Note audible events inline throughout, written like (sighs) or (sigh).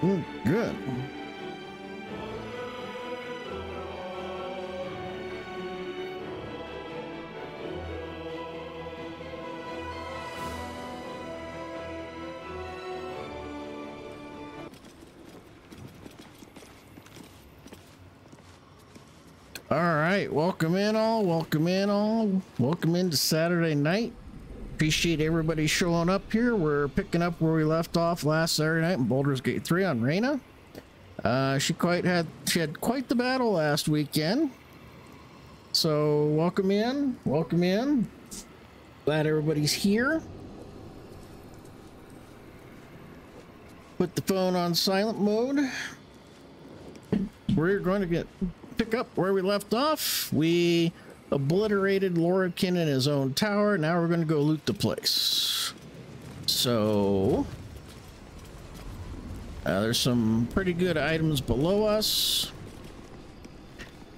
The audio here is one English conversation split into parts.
Good. All right, welcome in all, welcome in all, welcome into Saturday night. Appreciate everybody showing up here. We're picking up where we left off last Saturday night in Baldur's Gate 3 on Reyna. Uh, she quite had she had quite the battle last weekend. So welcome in, welcome in. Glad everybody's here. Put the phone on silent mode. We're going to get pick up where we left off. We obliterated Lorroakan in his own tower. Now we're going to go loot the place. So uh, there's some pretty good items below us.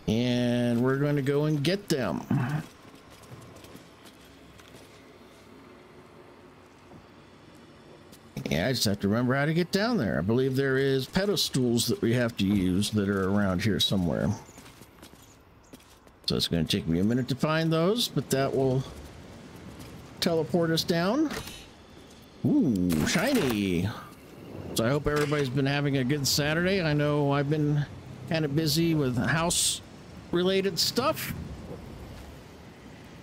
And we're going to go and get them. Yeah, I just have to remember how to get down there. I believe there is pedestals that we have to use that are around here somewhere. So it's going to take me a minute to find those, but that will teleport us down. Ooh, shiny. So I hope everybody's been having a good Saturday. I know I've been kind of busy with house related stuff.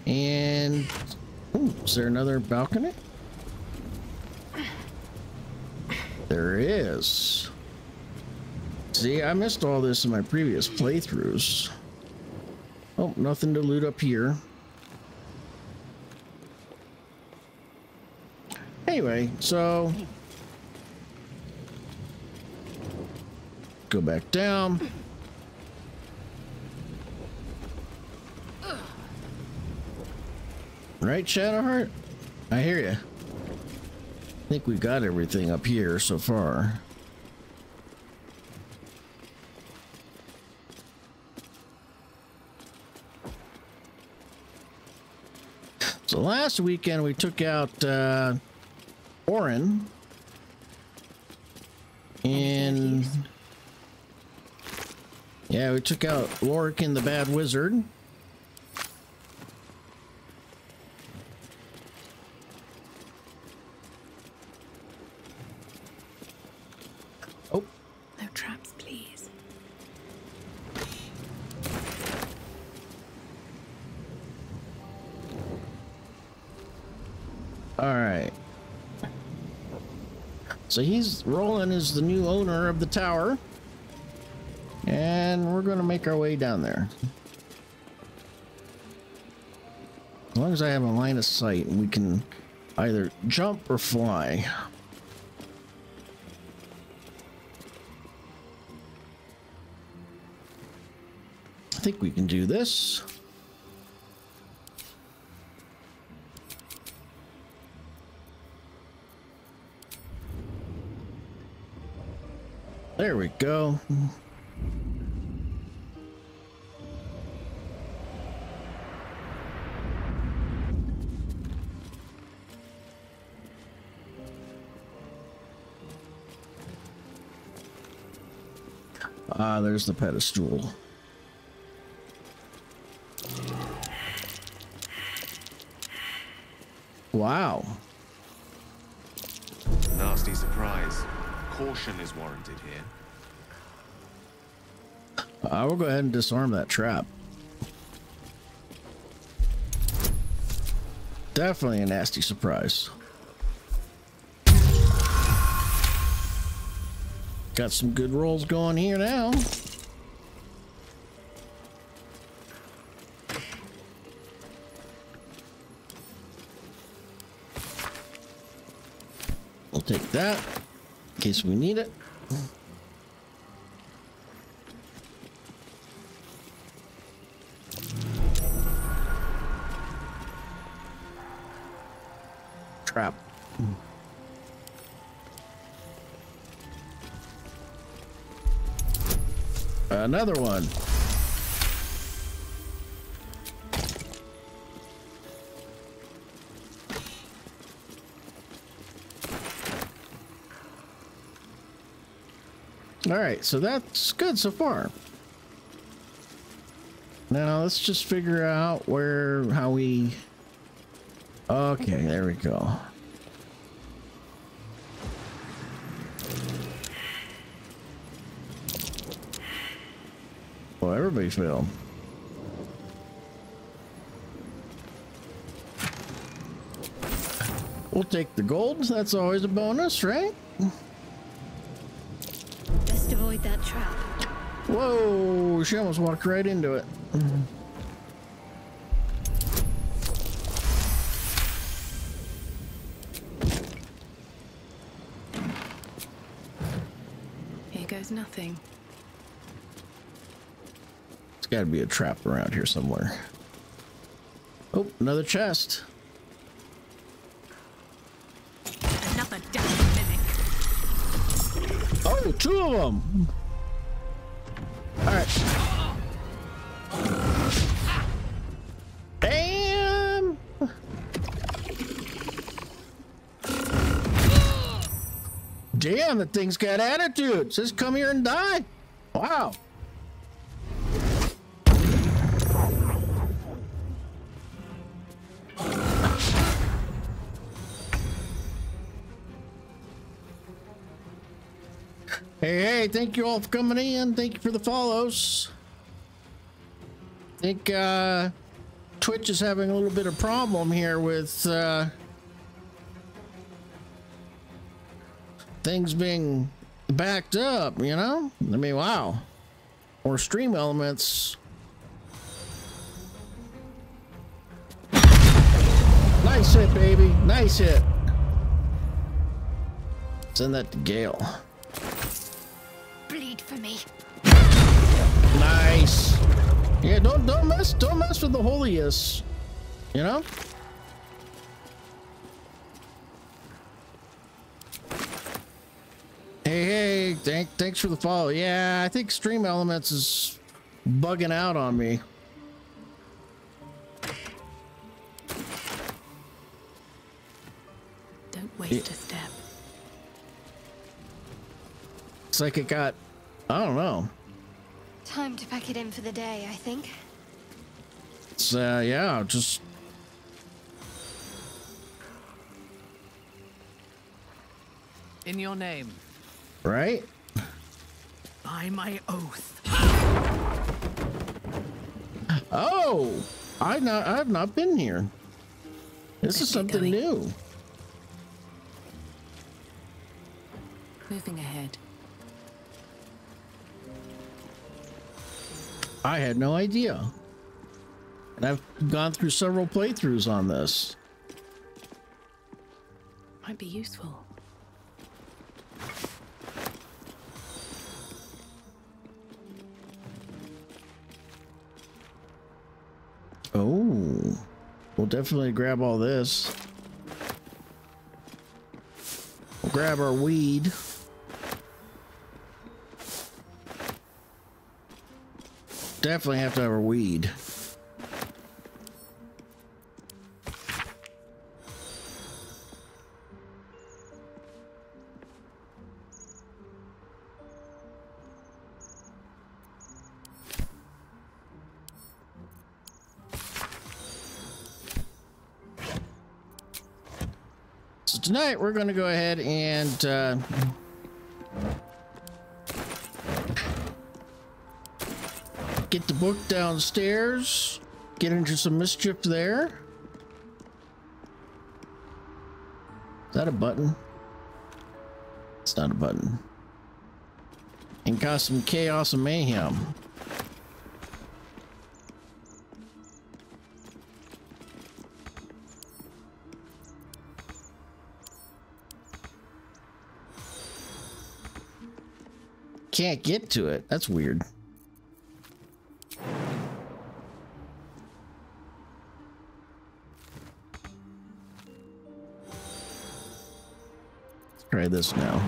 And ooh, is there another balcony? There is. See, I missed all this in my previous playthroughs. Oh, nothing to loot up here. Anyway, so go back down. Right, Shadowheart? I hear you. I think we've got everything up here so far. So last weekend we took out uh, Orin and yeah, we took out Lorik and the Bad Wizard. All right. So he's Roland is the new owner of the tower. And we're going to make our way down there. As long as I have a line of sight we can either jump or fly. I think we can do this. There we go. Ah, there's the pedestal. Wow. Nasty surprise. Caution is warranted here. I will go ahead and disarm that trap. Definitely a nasty surprise. Got some good rolls going here now. We'll take that case we need it. Trap. Another one. All right, so that's good so far. Now let's just figure out where, how we. Okay, there we go. Well, everybody failed. We'll take the gold. That's always a bonus, right? Whoa, she almost walked right into it. Here goes nothing. There's got to be a trap around here somewhere. Oh, another chest. Another damn mimic. Oh, two of them. Damn, the thing's got attitude. Just come here and die. Wow. Hey, hey, thank you all for coming in. Thank you for the follows. I think uh, Twitch is having a little bit of problem here with uh, things being backed up, you know? I mean, wow. Or stream elements. Nice hit, baby. Nice hit. Send that to Gale. Bleed for me. Nice. Yeah, don't don't mess don't mess with the holiest. You know? Hey, hey, thank, thanks for the follow. Yeah, I think Stream Elements is bugging out on me. Don't waste a step. It's like it got, I don't know. Time to pack it in for the day, I think. It's, uh, yeah, just, In your name, right? By my oath. Oh, I not, I've not been here. This is something going? new. Moving ahead. I had no idea. And I've gone through several playthroughs on this. Might be useful. Oh, we'll definitely grab all this. We'll grab our weed. Definitely have to have our weed. Tonight we're going to go ahead and uh, get the book downstairs, get into some mischief there. Is that a button? It's not a button. And cause some chaos and mayhem. Can't get to it. That's weird. Let's try this now.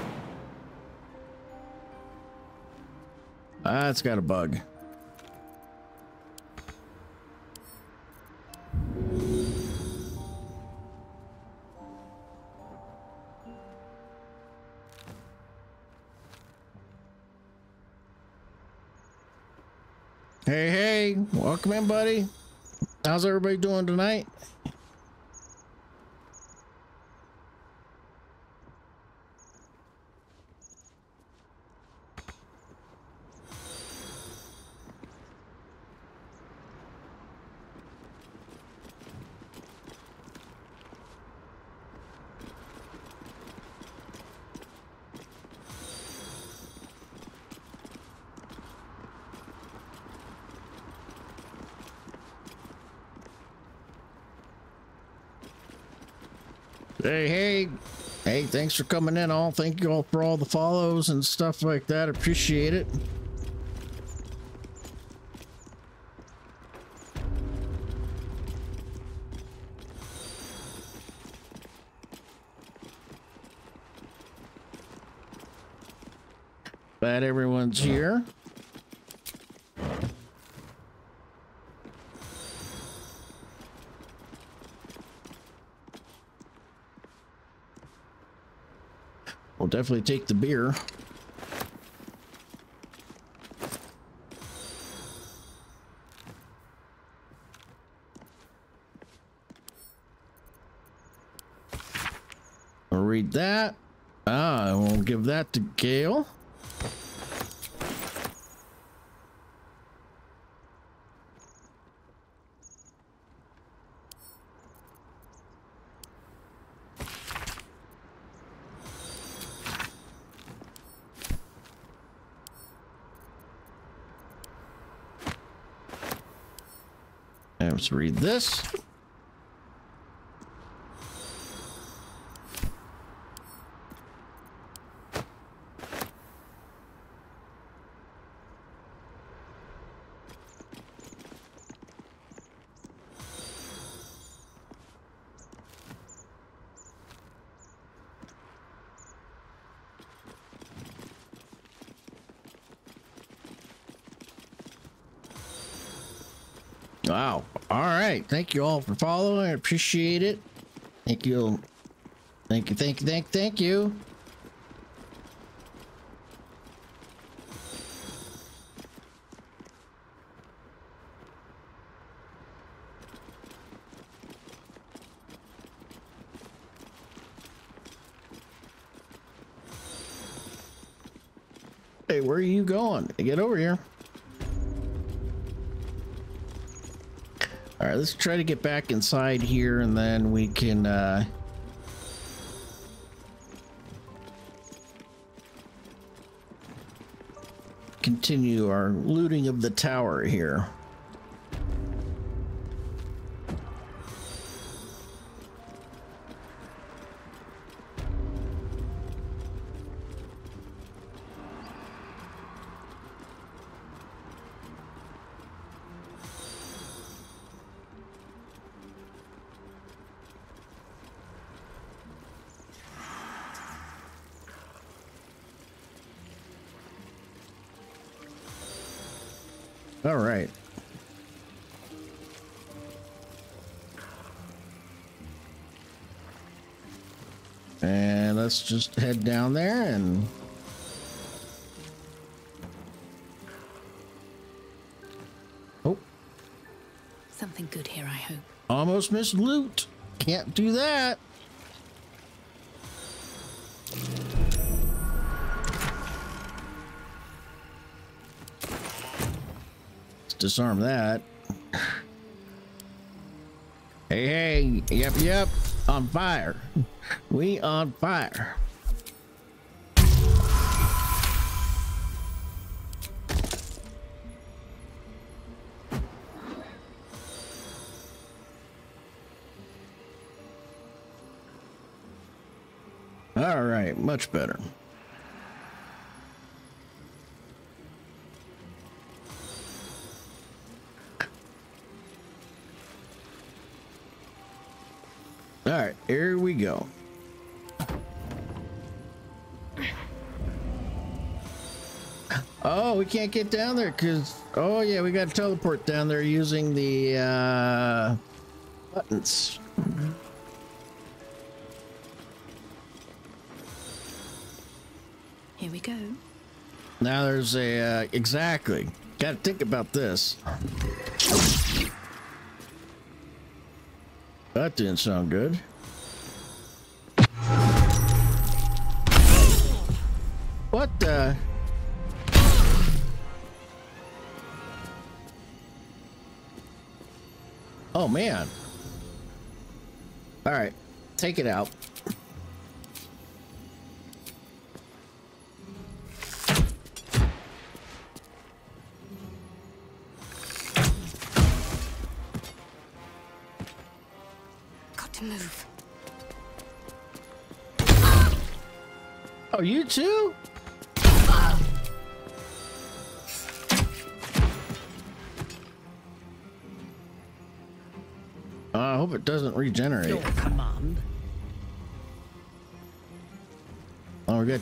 Ah, it's got a bug. Welcome in, buddy. How's everybody doing tonight? Hey, hey, hey, thanks for coming in all. Thank you all for all the follows and stuff like that. Appreciate it. Glad everyone's here. We'll definitely take the beer. I'll read that. Ah, we'll give that to Gale. And let's read this. Wow. All right. Thank you all for following. I appreciate it. Thank you. Thank you. Thank you. Thank thank you. Hey, where are you going? Get over here. All right, let's try to get back inside here and then we can uh continue our looting of the tower here. Let's just head down there and Oh, Something good here, I hope. almost missed loot. Can't do that. Let's disarm that. Hey, hey, yep, yep, on fire. We on fire. All right, much better. Can't get down there because, oh yeah, we got to teleport down there using the uh, buttons. Here we go. Now there's a, uh, exactly. Gotta think about this. That didn't sound good. Out.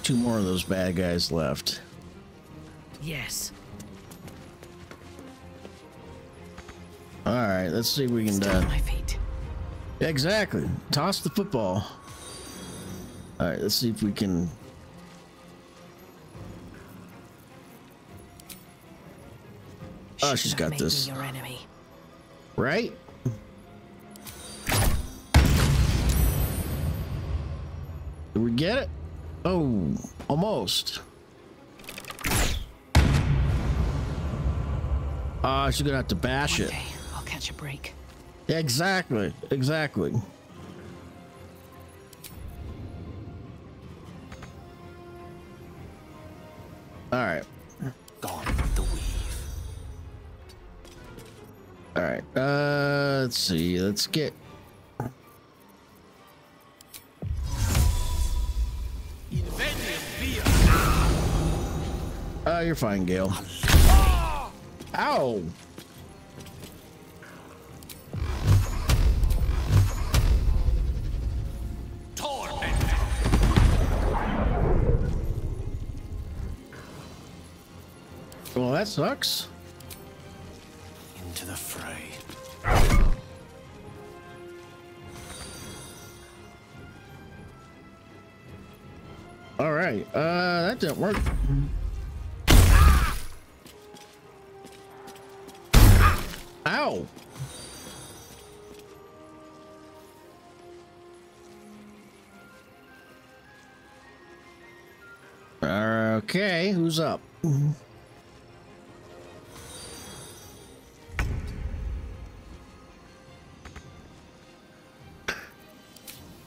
Two more of those bad guys left. Yes. All right, let's see if we can. On Uh, my feet. exactly. Toss the football. All right, let's see if we can. Oh, she's got this. Right? Almost. Ah, she's gonna have to bash One it. day, I'll catch a break. Exactly, exactly. All right, Gone with the weave. all right. Uh, let's see. Let's get. Oh, you're fine, Gale. Ow! Well, that sucks. Into the fray. All right. Uh, that didn't work. Ow! Okay, who's up?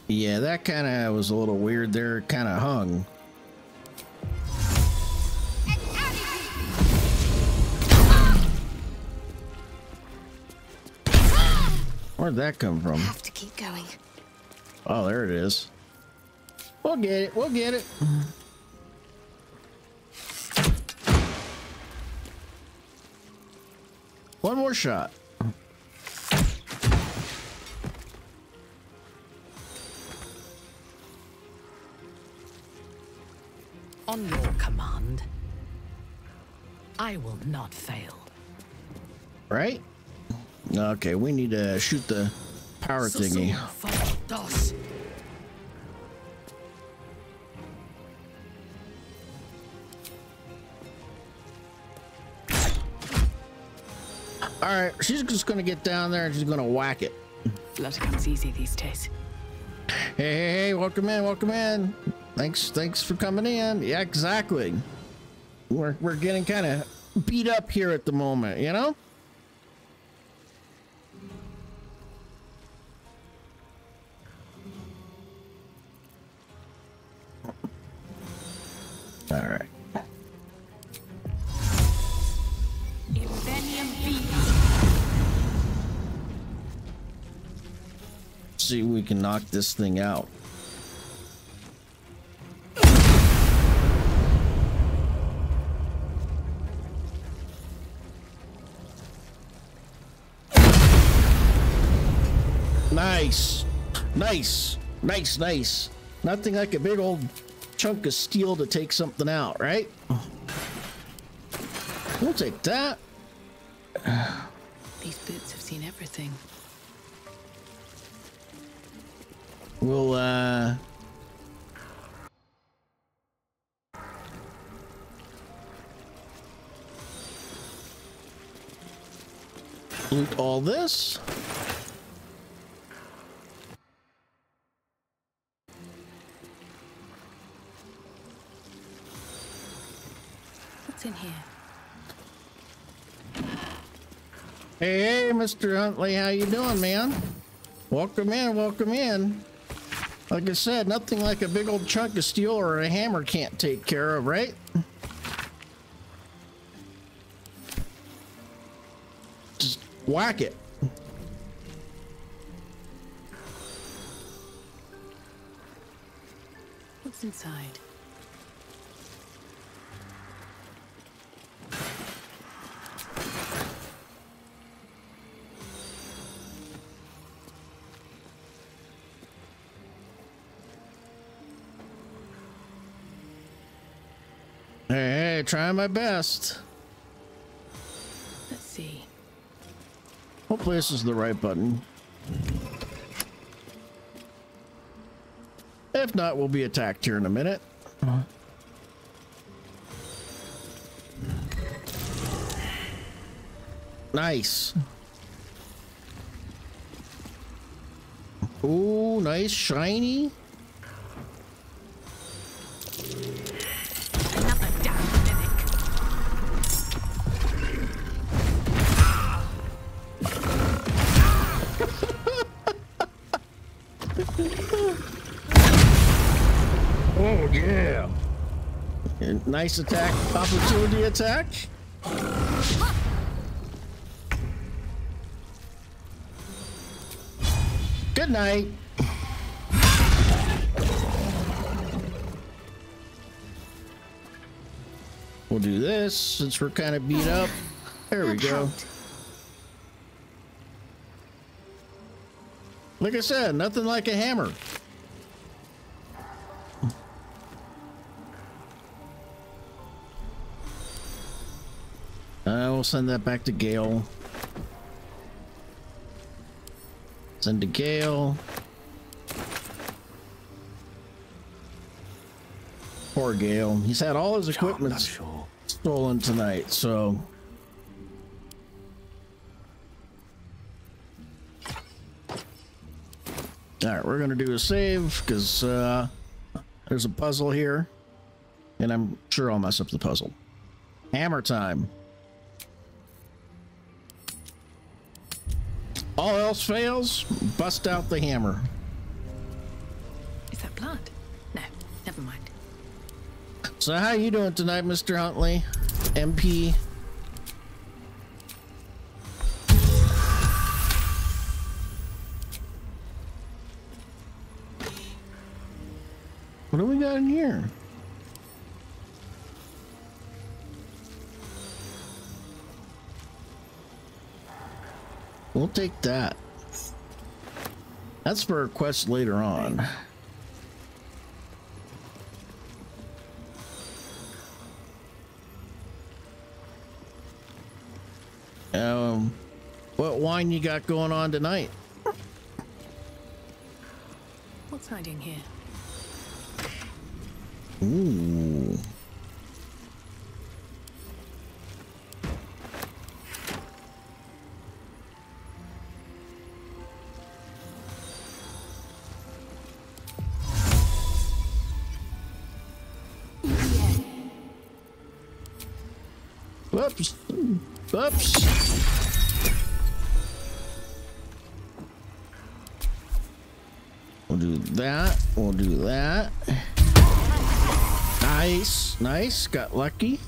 Yeah, that kind of was a little weird there. Kind of hung. Where'd that come from? Have to keep going. Oh, there it is. We'll get it. We'll get it. One more shot. On your command. I will not fail. Right? Okay, we need to shoot the power thingy. Susul. All right, she's just gonna get down there and she's gonna whack it. Blood comes easy these days. Hey, hey, hey, welcome in, welcome in. Thanks, thanks for coming in. Yeah, exactly. We're we're getting kind of beat up here at the moment, you know? Knock this thing out. Nice. Nice. Nice, nice. Nothing like a big old chunk of steel to take something out, right? We'll take that. These boots have seen everything. We'll, uh... Loot all this. What's in here? Hey, hey, Mr. Huntley, how you doing, man? Welcome in, welcome in. Like I said, nothing like a big old chunk of steel or a hammer can't take care of, right? Just whack it. What's inside? Trying my best. Let's see. Hopefully this is the right button. If not, we'll be attacked here in a minute. Nice. Ooh, nice, shiny. Nice attack, opportunity attack. Good night. We'll do this since we're kind of beat up. There we go. Like I said, nothing like a hammer. I will send that back to Gale. Send to Gale. Poor Gale. He's had all his equipment sure. stolen tonight, so. All right, we're gonna do a save because uh, there's a puzzle here, and I'm sure I'll mess up the puzzle. Hammer time. Else fails, bust out the hammer. Is that blood? No, never mind. So how you doing tonight, Mr. Huntley? MP. We'll take that. That's for a quest later on. Um, what wine you got going on tonight? What's hiding here? Ooh. Got lucky.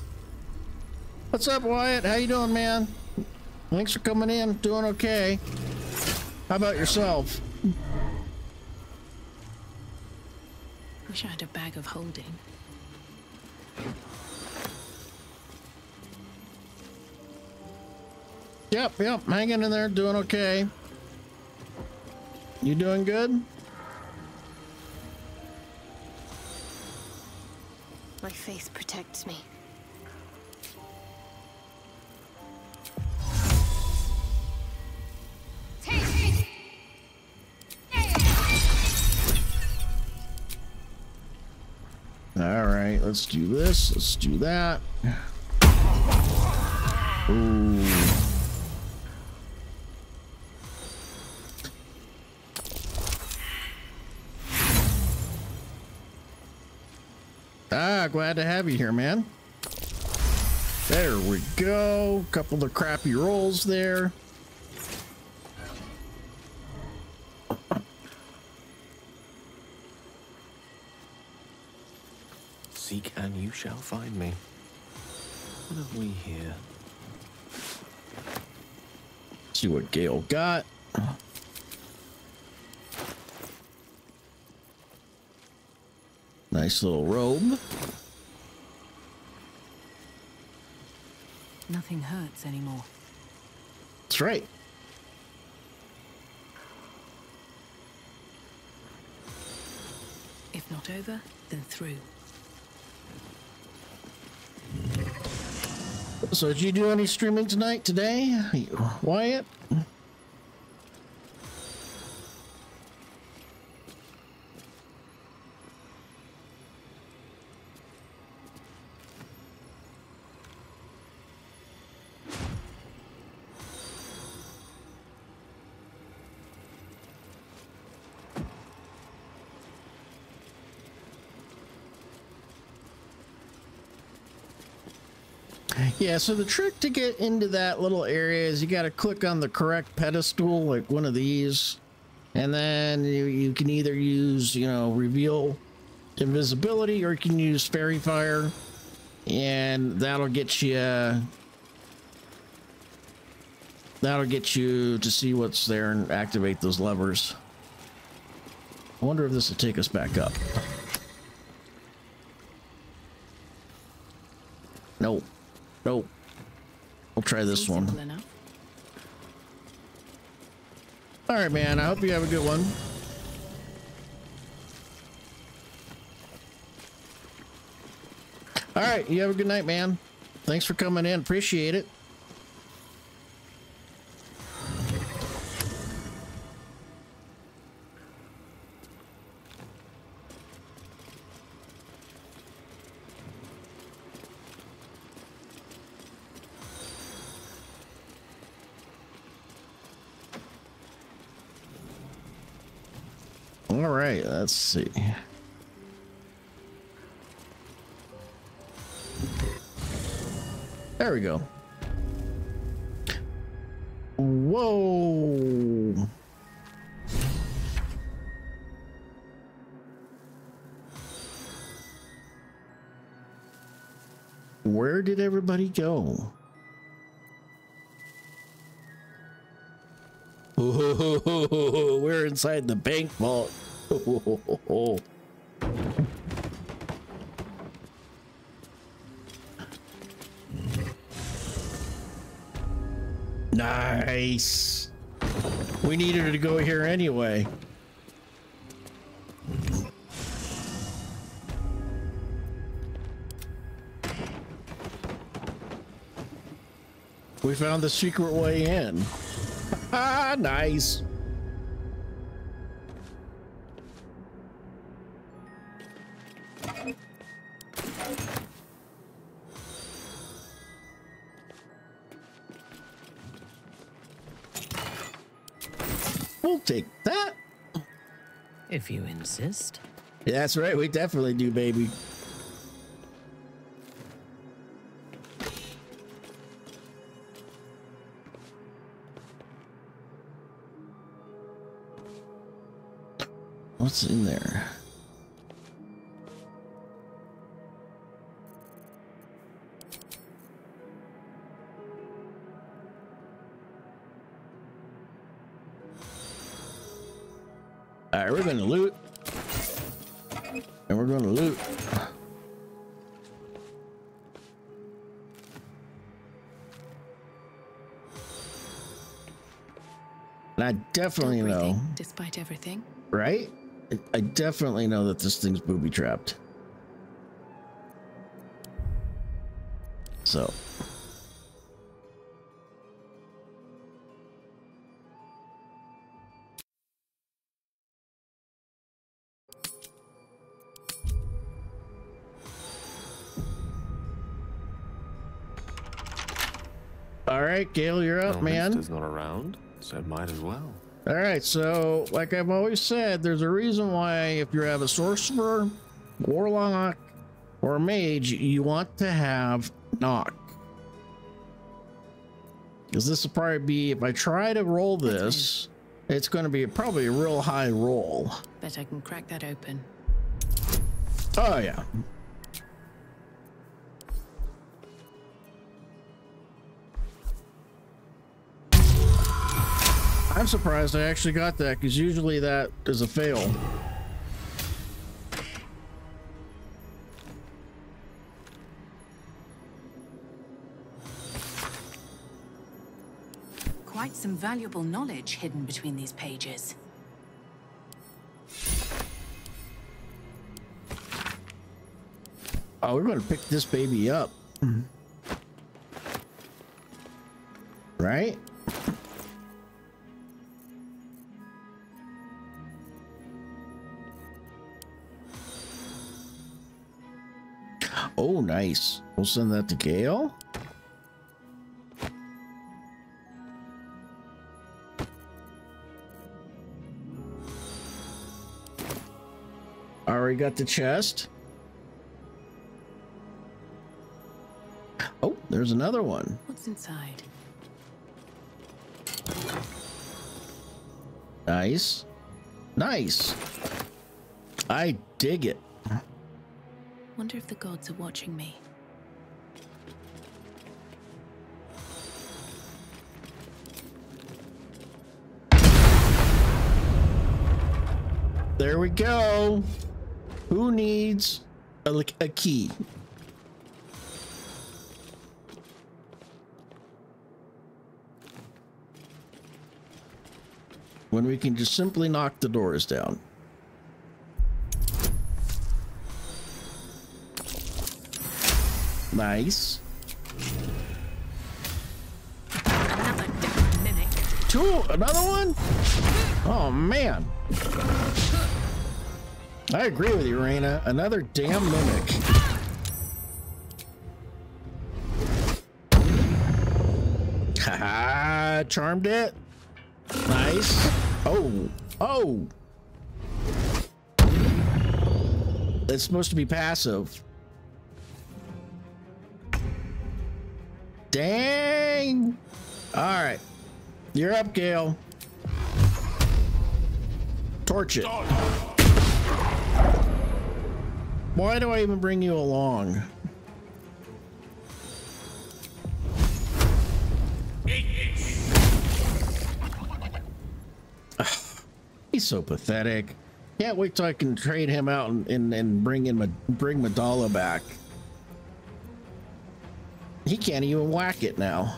What's up, Wyatt? How you doing, man? Thanks for coming in. Doing okay. How about yourself? Wish I had a bag of holding. Yep, yep. Hanging in there. Doing okay. You doing good? Faith protects me. All right. Let's do this. Let's do that. Ooh. Glad to have you here, man. There we go. Couple of crappy rolls there. Seek and you shall find me. What have we here? See what Gale got. Nice little robe. Nothing hurts anymore. That's right. If not over, then through. So did you do any streaming tonight, today, Wyatt? Yeah, so the trick to get into that little area is you got to click on the correct pedestal, like one of these, and then you, you can either use, you know, reveal invisibility or you can use faerie fire, and that'll get you. Uh, That'll get you to see what's there and activate those levers. I wonder if this will take us back up. Nope. Nope. We'll try this Seems one. Enough. All right, man. I hope you have a good one. All right. You have a good night, man. Thanks for coming in. Appreciate it. All right, let's see. There we go. Whoa. Where did everybody go? (laughs) We're inside the bank vault. Nice. We needed her to go here anyway. We found the secret way in. (laughs) Ah, nice. Take that. If you insist. Yeah, that's right. We definitely do, baby. What's in there? And I definitely Still know, breathing, Despite everything. right? I- I definitely know that this thing's booby trapped. So. All right, Gale, you're up, Well, man. Mister's not around, so might as well. All right, so like I've always said, there's a reason why if you have a sorcerer, warlock, or mage, you want to have knock. Because this will probably be, if I try to roll this, it's going to be probably a real high roll. Bet I can crack that open. Oh, yeah. I'm surprised I actually got that because usually that is a fail. Quite some valuable knowledge hidden between these pages. Oh, we're going to pick this baby up. Mm-hmm. Right? Oh, nice. We'll send that to Gale. Already got the chest. Oh, there's another one. What's inside? Nice. Nice. I dig it. Wonder if the gods are watching me. There we go. Who needs a, a key? When we can just simply knock the doors down. Nice. Another mimic. Two, another one? Oh man. I agree with you, Raina. Another damn mimic. Haha, (laughs) charmed it. Nice. Oh, oh. It's supposed to be passive. Dang. All right. You're up, Gale. Torch it. Why do I even bring you along? (sighs) He's so pathetic. Can't wait till I can trade him out and, and, and bring in bring Madala back. He can't even whack it now.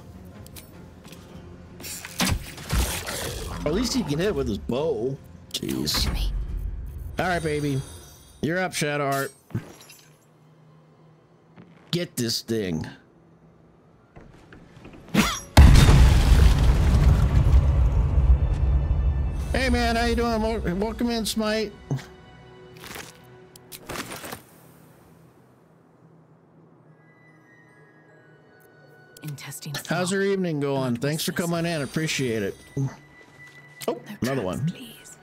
Or at least he can hit with his bow. Jeez. All right, baby. You're up, Shadowheart. Get this thing. Hey, man. How you doing? Welcome in, Smite. Intestine. How's your evening going? Thanks for coming in. Appreciate it. Oh, No another traps, one. Please.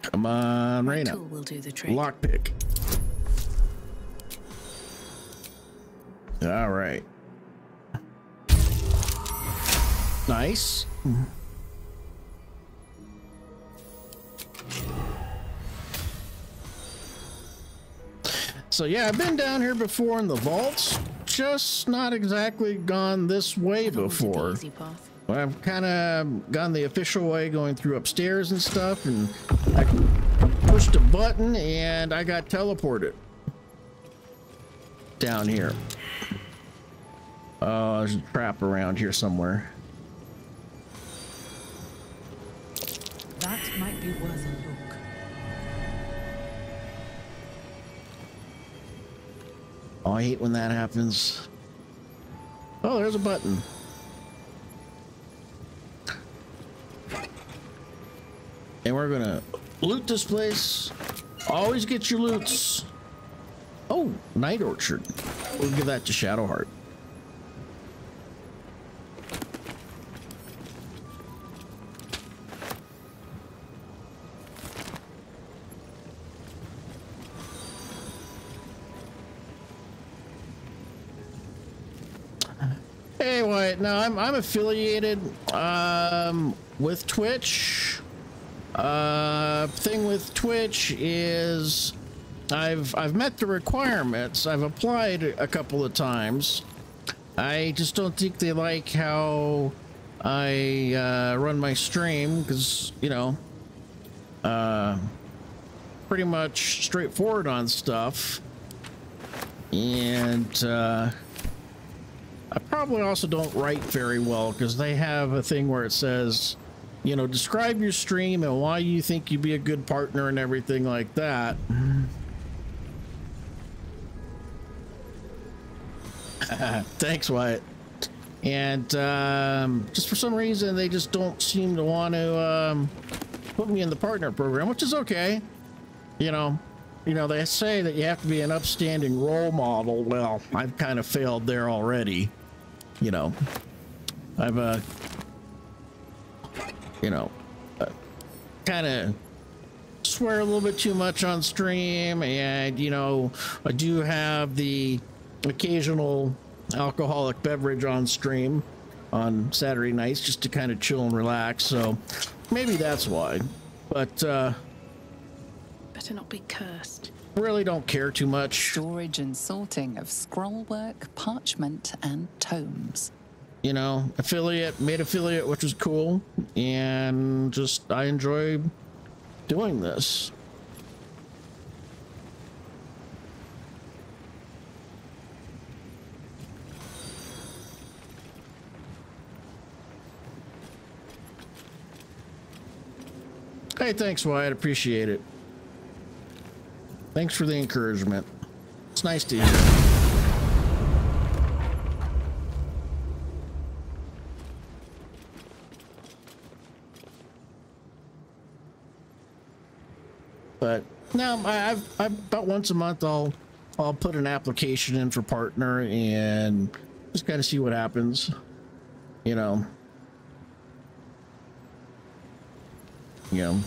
Come on, My Raina. tool will do the trick. Lockpick. All right. Nice. Mm-hmm. So yeah, I've been down here before in the vaults, just not exactly gone this way I've always did the before. Path. I've kind of gone the official way, going through upstairs and stuff, and I pushed a button and I got teleported down here. Oh, there's a trap around here somewhere. That might be worth a look. Oh, I hate when that happens. Oh, there's a button. And we're gonna loot this place. Always get your loots. Oh, Night Orchid. We'll give that to Shadowheart. No, I'm I'm affiliated um, with Twitch. Uh, thing with Twitch is I've I've met the requirements. I've applied a couple of times. I just don't think they like how I uh, run my stream because you know, uh, pretty much straightforward on stuff, and uh, I probably also don't write very well because they have a thing where it says, you know, describe your stream and why you think you'd be a good partner and everything like that. (laughs) Thanks, Wyatt. And um, just for some reason, they just don't seem to want to um, put me in the partner program, which is okay. You know, you know, they say that you have to be an upstanding role model. Well, I've kind of failed there already. You know, I've, uh, you know, uh, kind of swear a little bit too much on stream. And, you know, I do have the occasional alcoholic beverage on stream on Saturday nights just to kind of chill and relax. So maybe that's why. But uh, Better not be cursed. Really don't care too much. Storage and sorting of scrollwork, parchment, and tomes. You know, affiliate, made affiliate, which was cool. And just, I enjoy doing this. Hey, thanks, Wyatt. Appreciate it. Thanks for the encouragement. It's nice to hear. But no, I, I've, I've about once a month I'll I'll put an application in for partner and just kind of see what happens. You know. You know.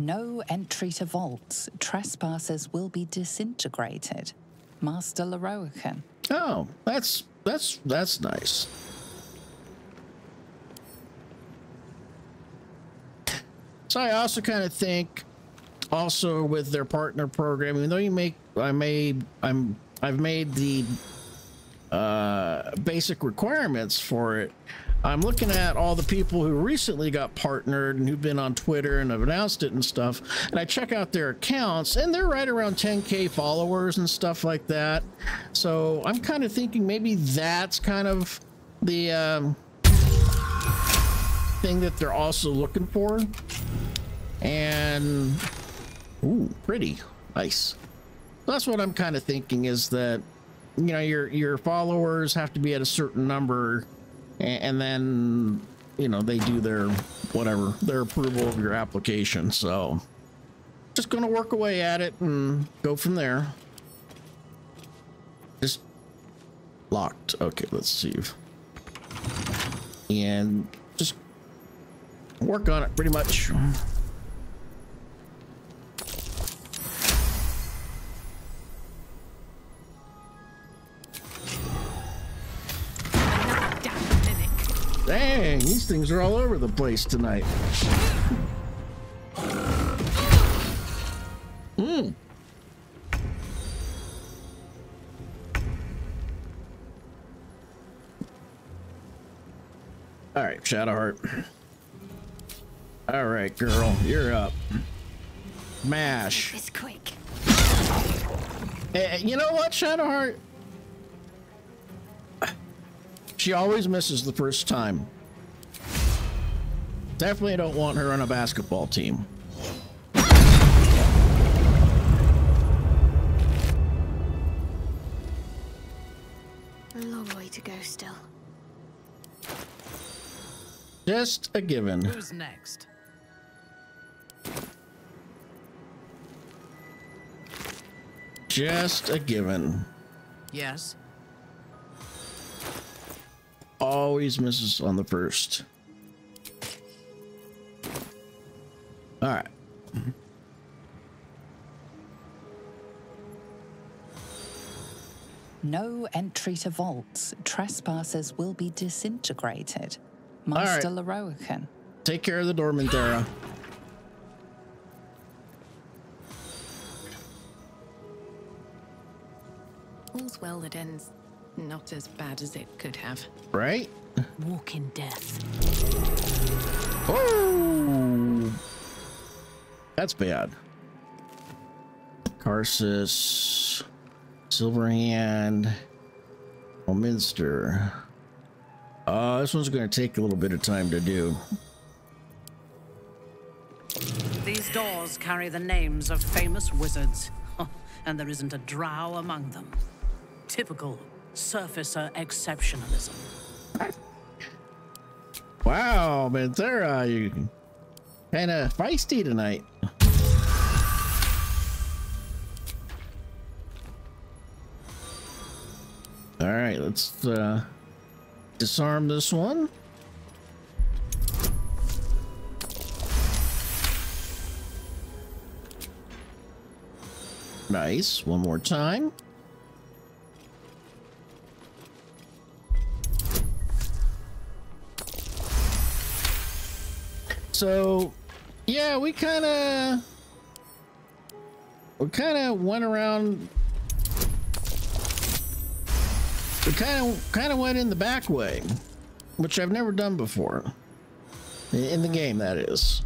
No entry to vaults. Trespassers will be disintegrated. Master Lorroakan. Oh, that's that's that's nice. So I also kind of think, also with their partner program, even though you make, I made, I'm, I've made the uh, basic requirements for it. I'm looking at all the people who recently got partnered and who've been on Twitter and have announced it and stuff. And I check out their accounts and they're right around 10K followers and stuff like that. So I'm kind of thinking maybe that's kind of the um, thing that they're also looking for. And, ooh, pretty nice. That's what I'm kind of thinking is that, you know, your, your followers have to be at a certain number and then you know they do their whatever their approval of your application. So just gonna work away at it and go from there. Just locked. Okay let's see. If. and just work on it pretty much dang these things are all over the place tonight Hmm. All right, Shadowheart. All right, girl, you're up. Mash. It's quick. Eh, you know what, Shadowheart? She always misses the first time. Definitely don't want her on a basketball team. A long way to go still. Just a given. Who's next? Just a given. Yes. Always misses on the first. All right. No entry to vaults. Trespassers will be disintegrated. Master Lorroakan. Take care of the door, Minthara. (gasps) All's well that ends not as bad as it could have. Right? Walk in death. Oh, that's bad. Karsus, Silverhand, Minster. Uh, this one's going to take a little bit of time to do. These doors carry the names of famous wizards, (laughs) and there isn't a drow among them. Typical surfacer exceptionalism. Wow, Minthara, you kind of feisty tonight. All right, let's uh, disarm this one. Nice. One more time. So, yeah, we kind of we kind of went around we kind of kind of went in the back way, which I've never done before. In the game, that is.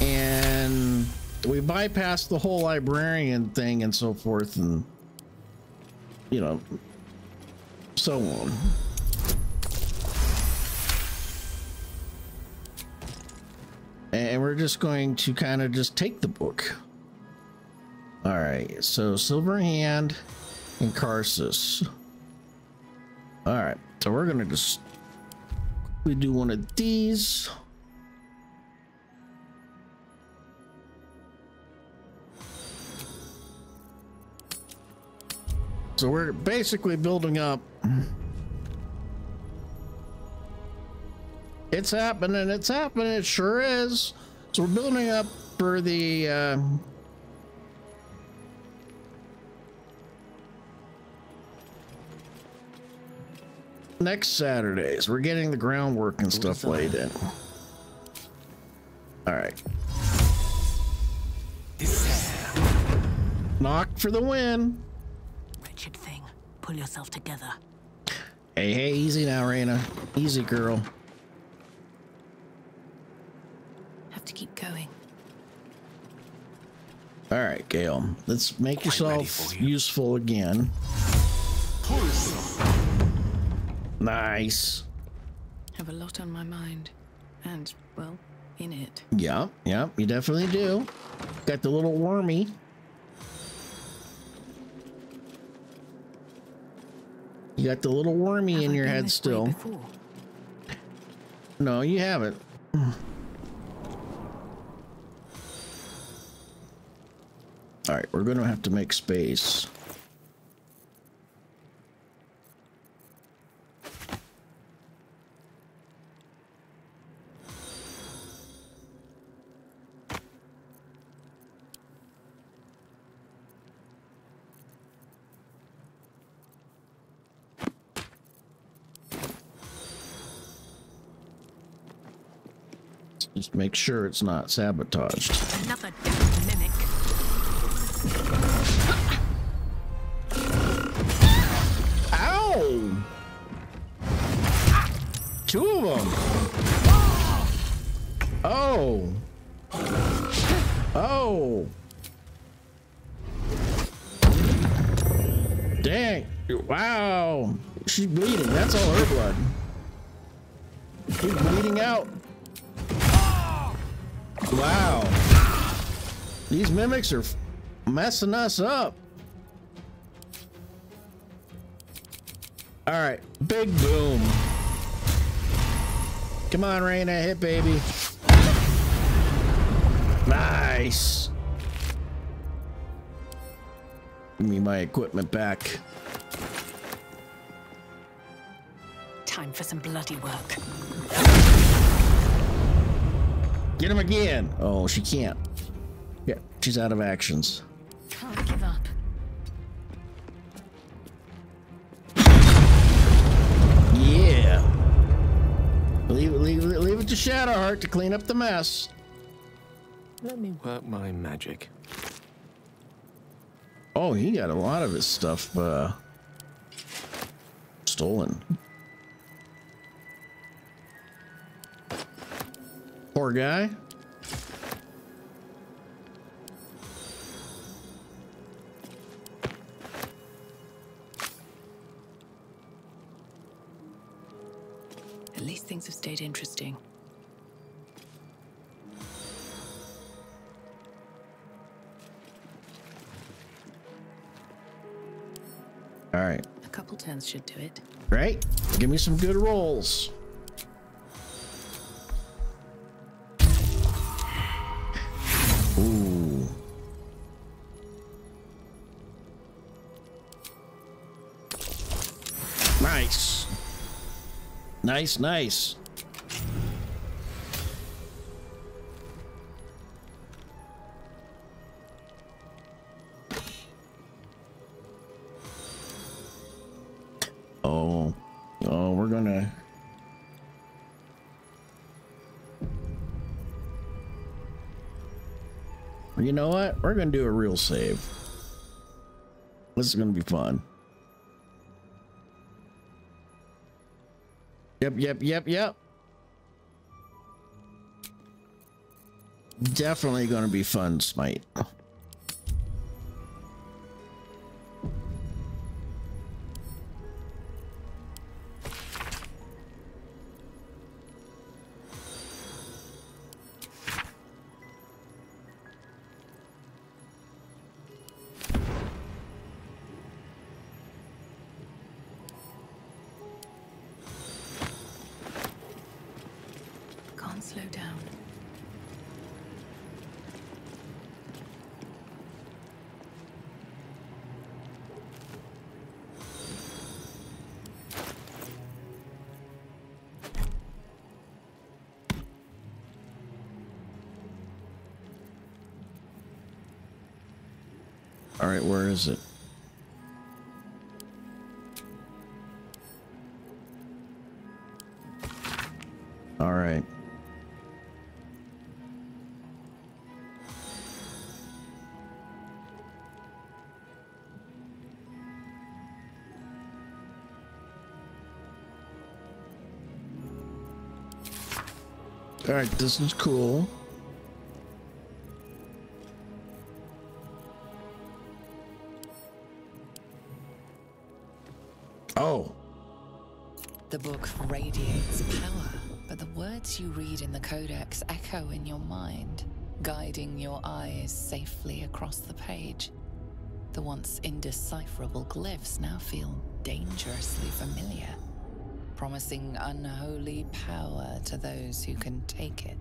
And we bypassed the whole librarian thing and so forth and you know so on. And we're just going to kind of just take the book. All right, so Silverhand and Karsus. All right, so we're gonna just we do one of these. So we're basically building up. It's happening. It's happening. It sure is. So we're building up for the. Uh, next Saturdays. We're getting the groundwork and stuff laid in. All right. Knock for the win. Wretched thing. Pull yourself together. Hey, hey, easy now, Raina. Easy, girl. Have to keep going. All right, Gale, Let's make Quite yourself you. useful again. Nice. Have a lot on my mind. And, well, in it. Yeah, yeah, you definitely do. Got the little wormy. You got the little wormy Have in I your head still. Before? No, you haven't. All right, we're going to have to make space. Just make sure it's not sabotaged. Another She's bleeding. That's all her blood. She's bleeding out. Wow. These mimics are messing us up. All right, big boom. Come on, Raina, hit baby. Nice. Give me my equipment back. Time for some bloody work. Get him again! Oh, she can't. Yeah, she's out of actions. Can't give up. Yeah. Leave, leave, leave it to Shadowheart to clean up the mess. Let me work my magic. Oh, he got a lot of his stuff uh, stolen. Poor guy. At least things have stayed interesting. All right. A couple turns should do it. Great. Give me some good rolls. Nice, nice. Oh, oh, we're gonna. You know what? We're gonna do a real save. This is gonna be fun. Yep, yep, yep, yep. Definitely gonna be fun, Smite. All right, this is cool. Oh, The book radiates power, but the words you read in the Codex echo in your mind, guiding your eyes safely across the page. The once indecipherable glyphs now feel dangerously familiar, promising unholy power to those who can take it.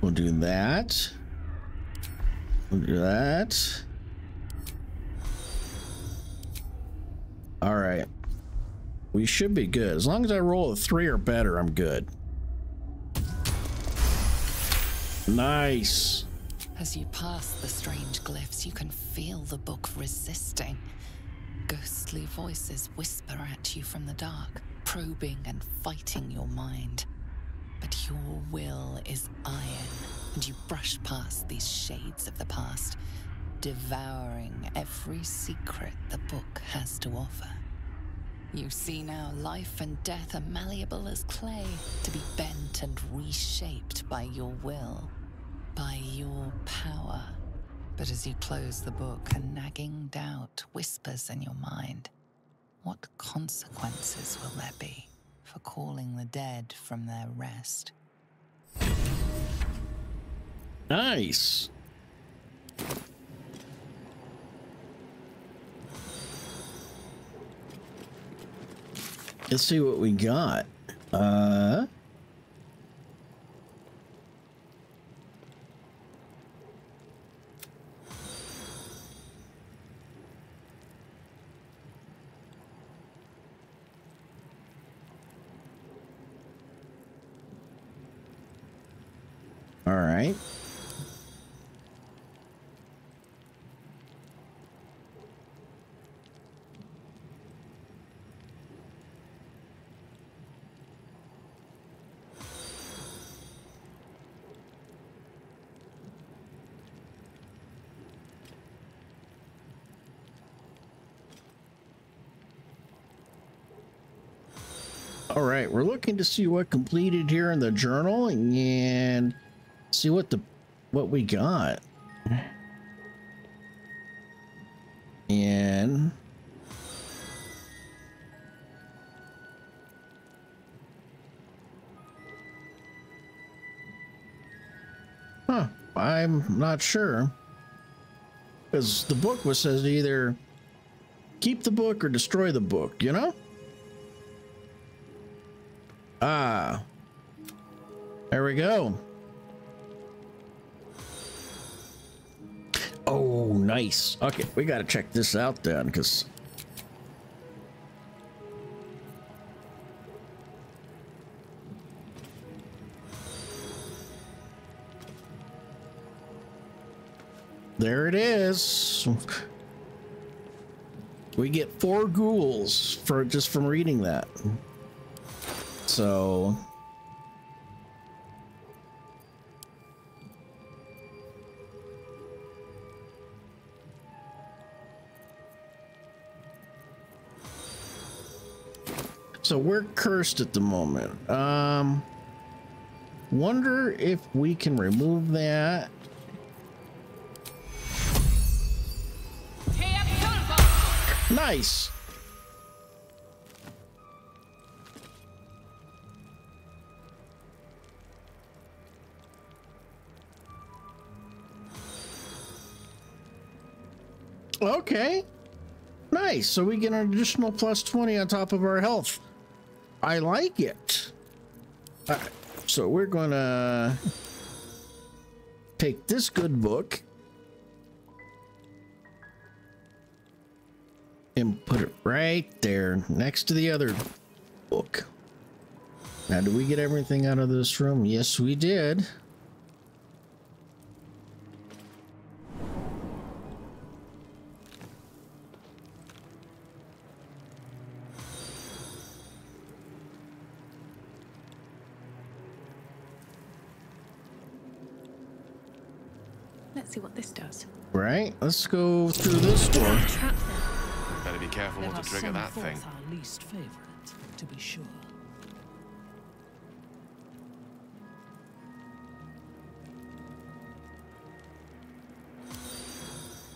We'll do that. We'll do that. All right. We should be good. As long as I roll a three or better, I'm good. Nice. As you pass the strange glyphs, you can feel the book resisting. Ghostly voices whisper at you from the dark, probing and fighting your mind. But your will is iron, and you brush past these shades of the past, devouring every secret the book has to offer. You see now life and death are malleable as clay, to be bent and reshaped by your will, by your power. But as you close the book, a nagging doubt whispers in your mind. What consequences will there be for calling the dead from their rest? Nice. Let's see what we got. Uh All right. All right, we're looking to see what completed here in the journal and see what the what we got. And Huh, I'm not sure. Because the book was says either keep the book or destroy the book, you know? Ah. There we go. Oh, nice. Okay, we got to check this out then, because... There it is. We get four ghouls for just from reading that. So So we're cursed at the moment. Um wonder if we can remove that. Nice. Okay. Nice. So we get an additional plus 20 on top of our health. I like it. Uh, so we're going to take this good book and put it right there next to the other book. Now, did we get everything out of this room? Yes, we did. Right? Let's go through this door. Better be careful There what to trigger that thing. our least favorite, to be sure.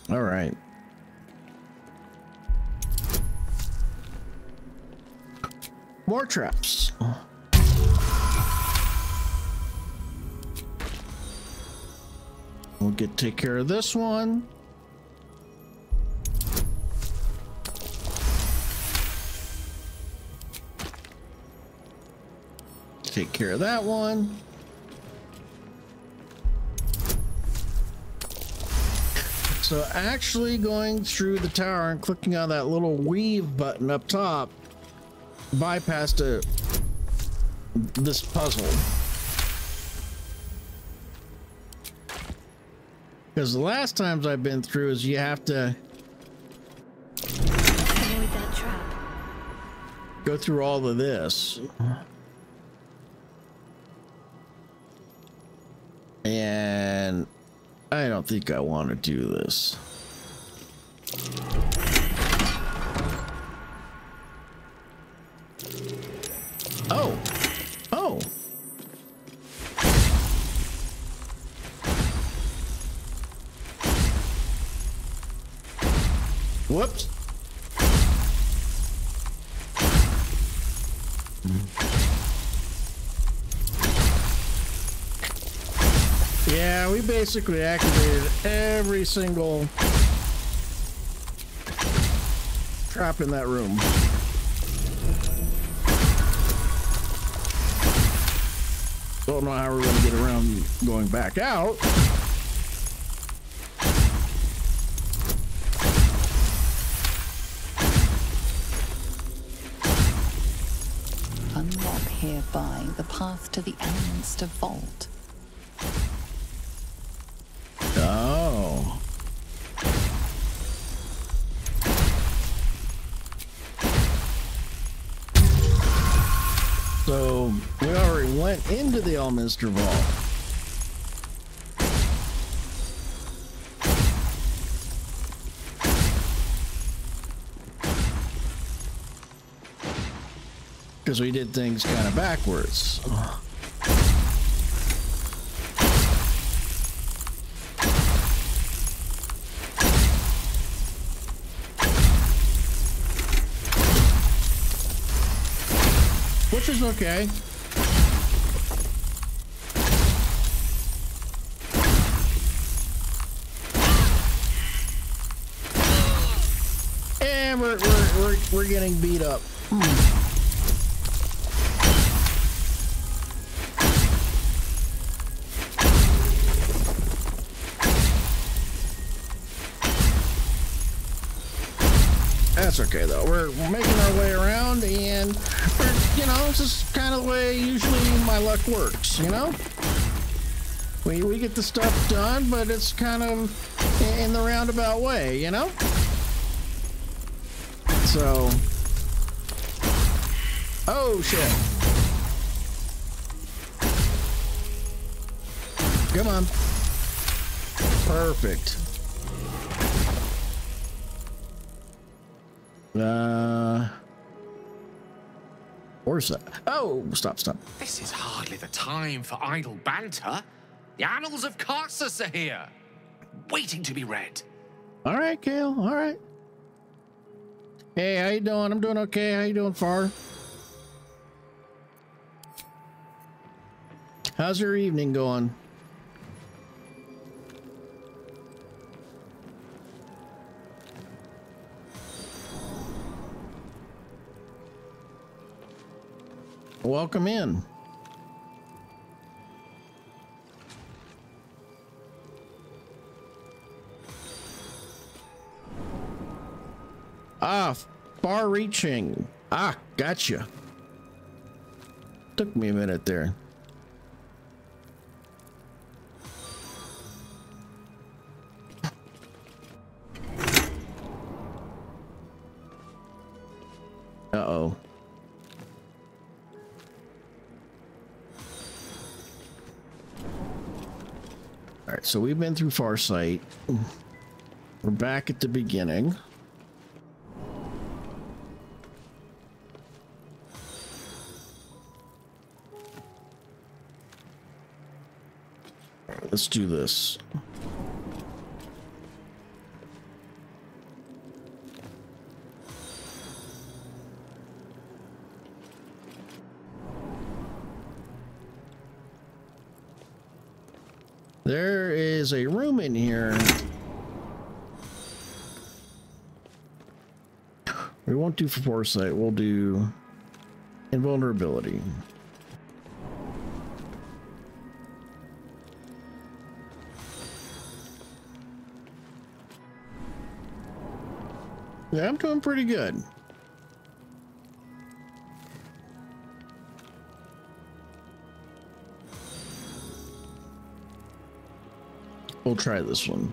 All right. More traps. We'll get take care of this one. Take care of that one. So actually going through the tower and clicking on that little weave button up top bypassed a, this puzzle. Because the last times I've been through is you have to Avoid that trap. go through all of this. And I don't think I want to do this. Basically activated every single trap in that room. Don't know how we're going to get around going back out. Unlock hereby the path to the Elminster Vault. Into the Because we did things kind of backwards. Which is okay. We're, getting beat up. That's okay though. We're, we're making our way around, and you know, this is kind of the way usually my luck works. You know, we we get the stuff done, but it's kind of in the roundabout way. You know, so. Oh shit! Come on. Perfect. Uh, where's that? Oh, stop, stop. This is hardly the time for idle banter. The annals of Karsus are here, waiting to be read. All right, Gale. All right. Hey, how you doing? I'm doing okay. How you doing, Far? How's your evening going? Welcome in. Ah, far reaching. Ah, gotcha. Took me a minute there. Uh-oh. All right, so we've been through Farsight. We're back at the beginning. Let's do this. There is a room in here. We won't do for foresight. We'll do invulnerability. Yeah, I'm doing pretty good. We'll try this one.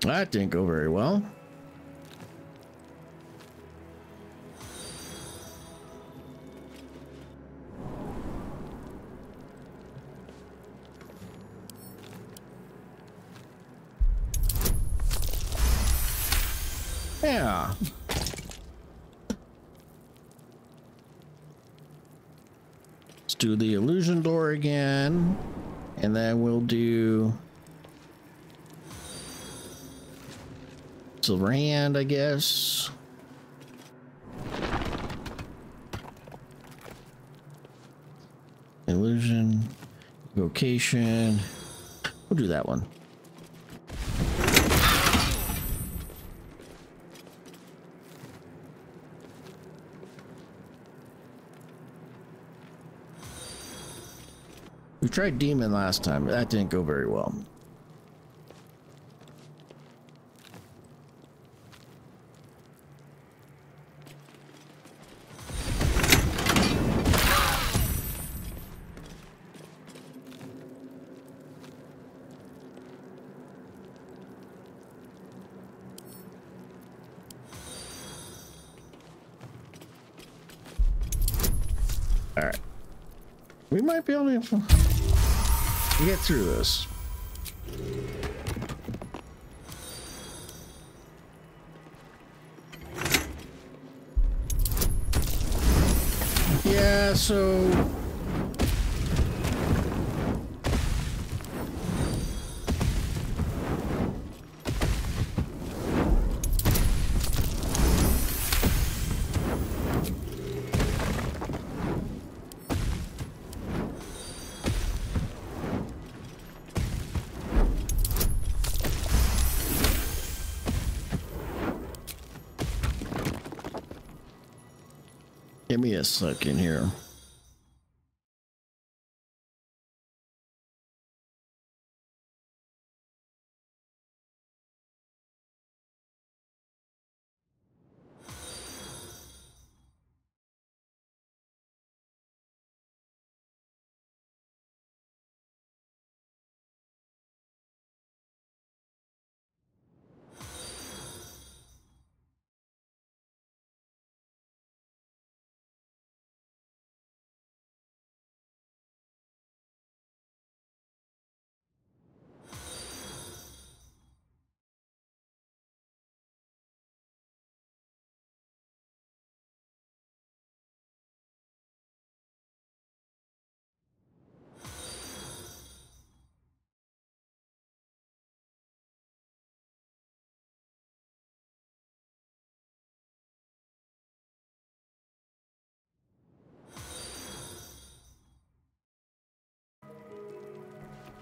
That didn't go very well. Then we'll do silver hand, I guess. Illusion, Evocation. We'll do that one. Tried demon last time, that didn't go very well. All right. We might be able to get through this. Yeah, so second here.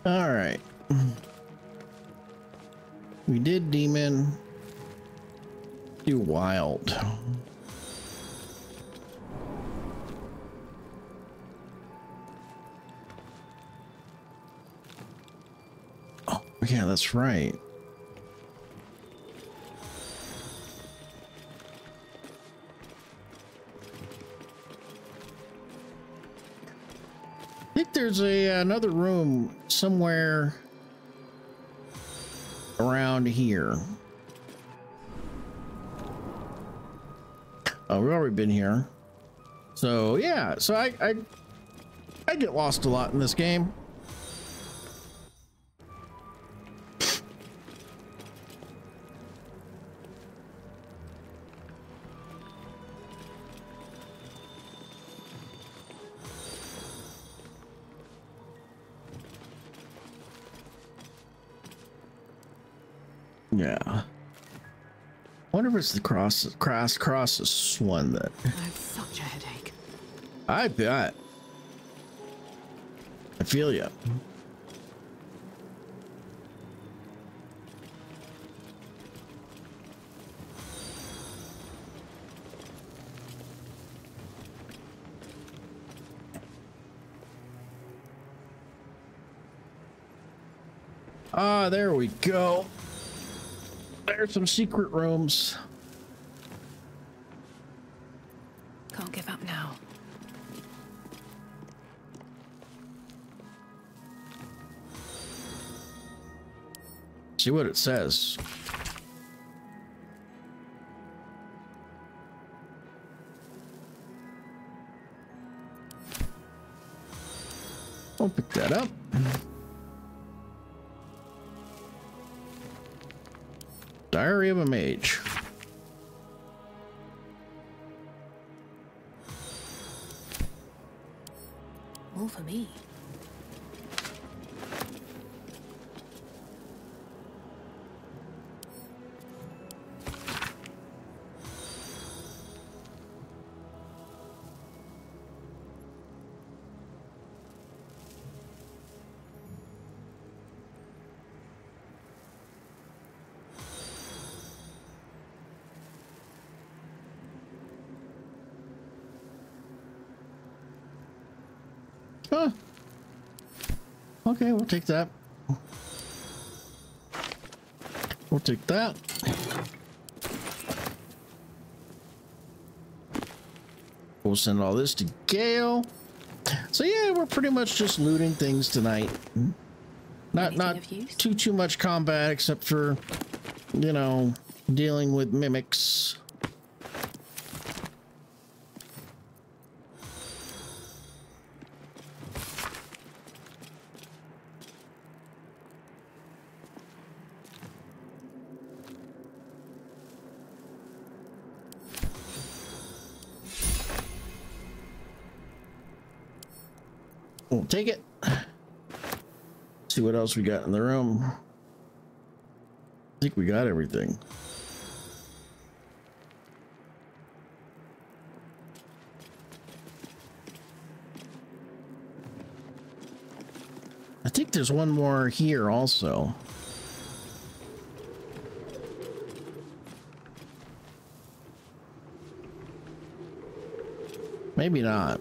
All right. We did demon. Do wild. Oh, yeah, that's right. There's a another room somewhere around here. Oh, we've already been here. So yeah, so I I I get lost a lot in this game. Yeah. wonder if it's the cross cross crosses one that I have such a headache. I bet. I feel you. Ah, there we go. There's some secret rooms. Can't give up now. See what it says. I'll pick that up. Diary of a Mage. More for me. Okay, we'll take that. We'll take that. We'll send all this to Gale. So yeah, we're pretty much just looting things tonight. Not Anything not too too much combat except for you know dealing with mimics. Else we got in the room. I think we got everything. I think there's one more here also. Maybe not.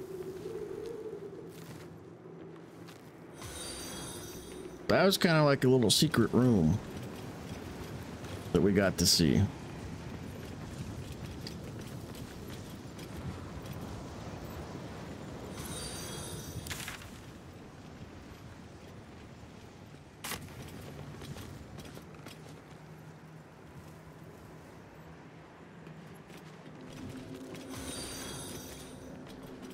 That was kind of like a little secret room that we got to see. I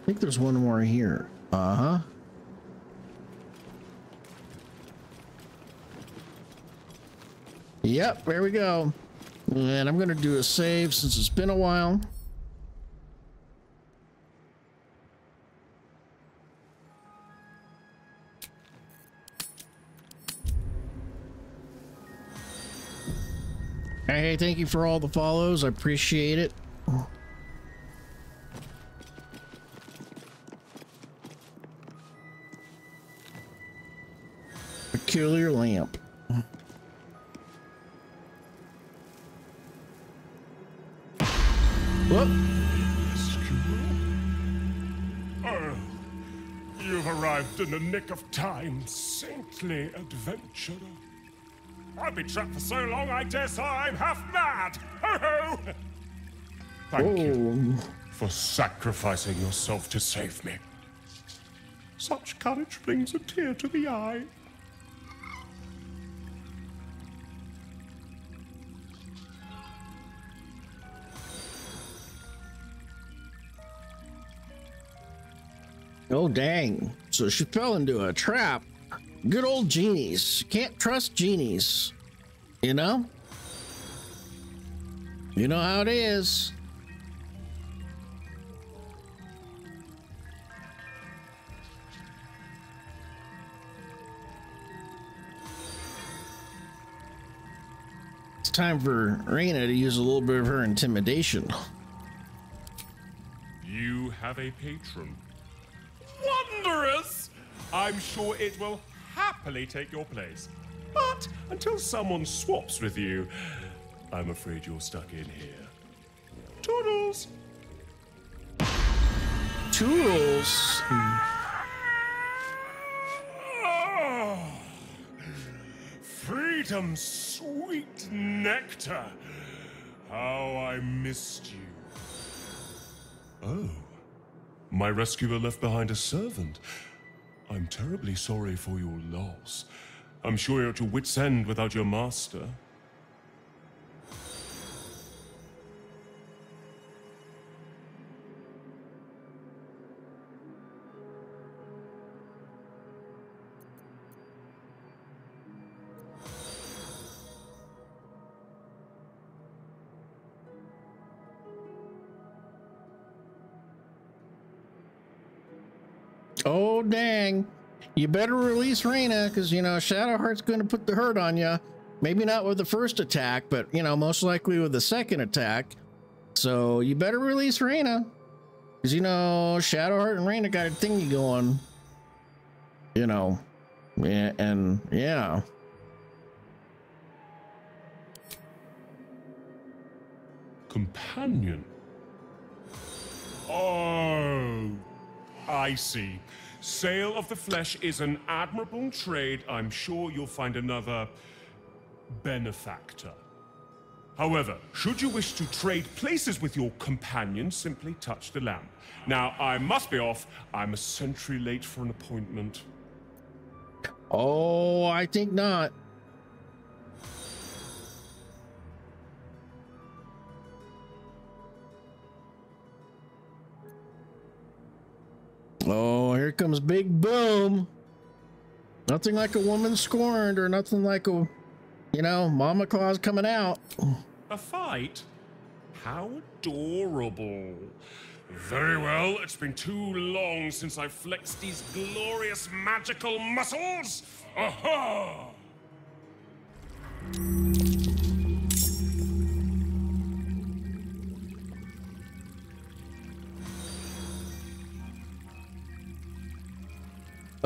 think there's one more here. Uh-huh. Yep, there we go. And I'm going to do a save since it's been a while. Hey, thank you for all the follows. I appreciate it. In the nick of time, saintly adventurer. I've been trapped for so long, I dare say I'm half mad. Ho ho! Thank you oh. for sacrificing yourself to save me. Such courage brings a tear to the eye. Oh, dang. So she fell into a trap. Good old genies. Can't trust genies. You know? You know how it is. It's time for Raina to use a little bit of her intimidation. You have a patron. I'm sure it will happily take your place. But until someone swaps with you, I'm afraid you're stuck in here. Toodles! Tools. Oh, ah! freedom's sweet nectar. How I missed you. Oh, my rescuer left behind a servant. I'm terribly sorry for your loss. I'm sure you're at your wit's end without your master. Dang. You better release Raina because, you know, Shadowheart's going to put the hurt on you. Maybe not with the first attack, but, you know, most likely with the second attack. So you better release Raina because, you know, Shadowheart and Raina got a thingy going. You know, yeah, and yeah. Companion? Oh, I see. Sale of the flesh is an admirable trade. I'm sure you'll find another benefactor. However, should you wish to trade places with your companion, simply touch the lamp. Now, I must be off. I'm a century late for an appointment. Oh, I think not. Oh, here comes Big Boom. Nothing like a woman scorned or nothing like a, you know, Mama Claus coming out. A fight? How adorable. Very well. It's been too long since I flexed these glorious magical muscles. Aha!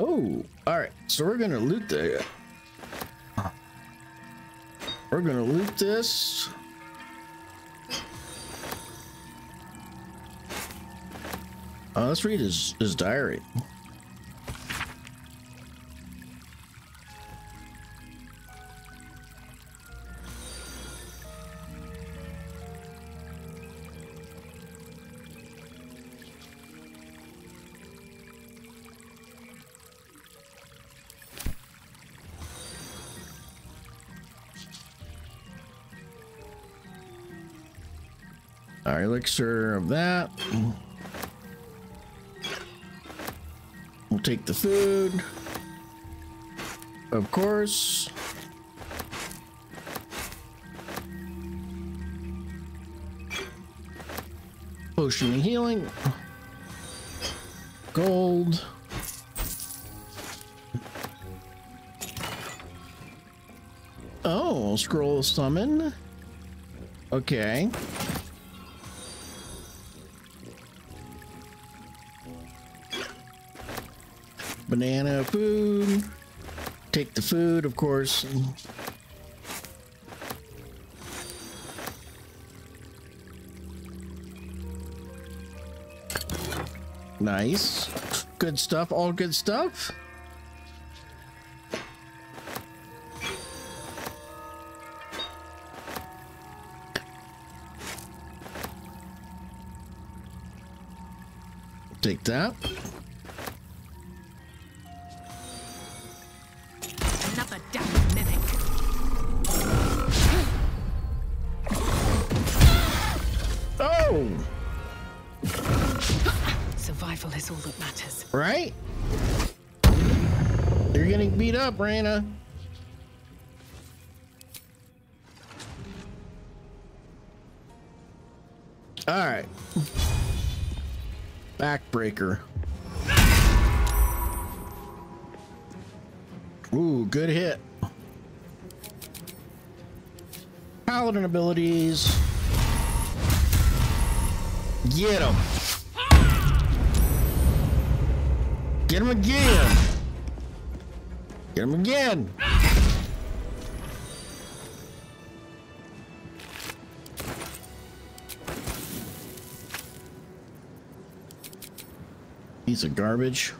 Oh, all right. So we're gonna loot the. We're gonna loot this. Uh, let's read his his diary. Elixir of that. We'll take the food. Of course. Potion of healing. Gold. Oh, scroll summon. Okay. Banana food. Take the food, of course. Nice. Good stuff. All good stuff. Take that. Beat up, Raina. All right. Backbreaker. Ooh, good hit. Paladin abilities. Get him. Get him again. Get him again. Piece of garbage.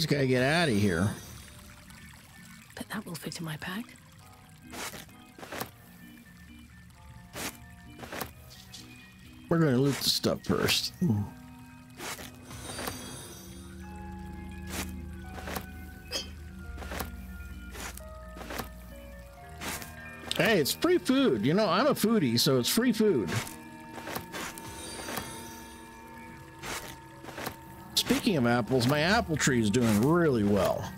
Just gotta get out of here. But that will fit in my pack. We're gonna loot the stuff first. Hmm. Hey, it's free food. You know, I'm a foodie, so it's free food. Speaking of apples, my apple tree is doing really well.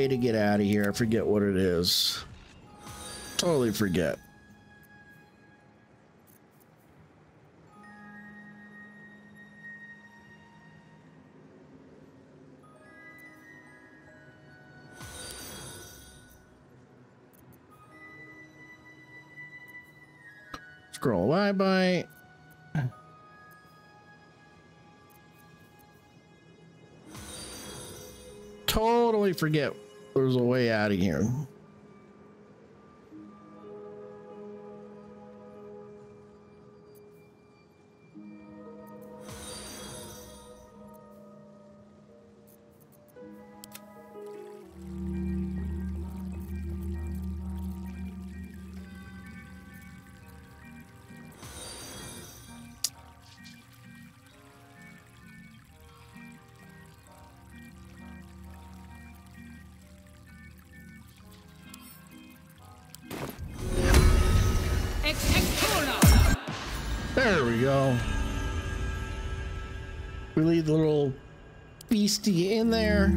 Way to get out of here. I forget what it is. Totally forget. Scroll bye bye. Totally forget there's a way out of here. There we go. We leave the little beastie in there.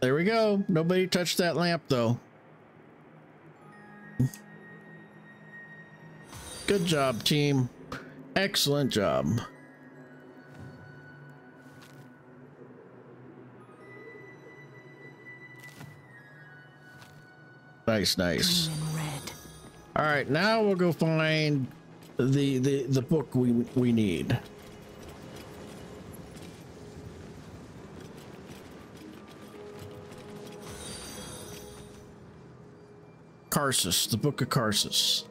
There we go. Nobody touched that lamp though. Good job, team. Excellent job. Nice, nice. Green and red. All right, now we'll go find the the the book we we need. Karsus, the Book of Karsus.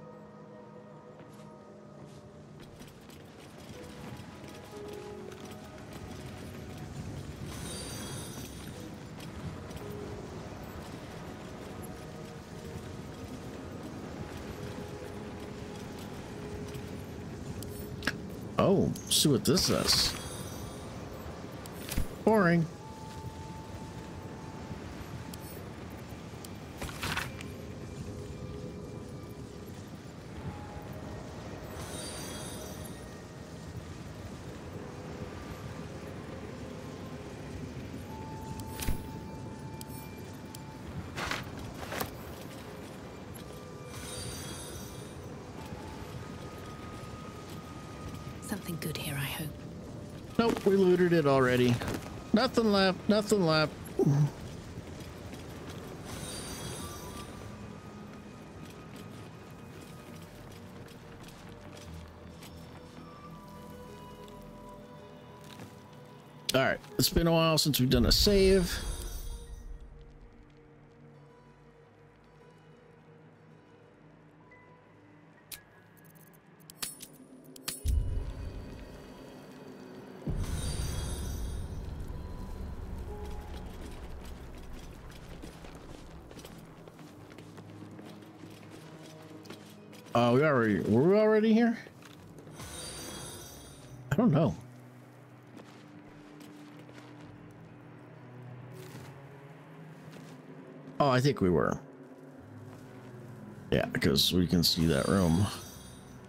Oh, see what this is. Boring. We looted it already. Nothing left, nothing left. All right, it's been a while since we've done a save. We already were we already here? I don't know. Oh, I think we were. Yeah, because we can see that room.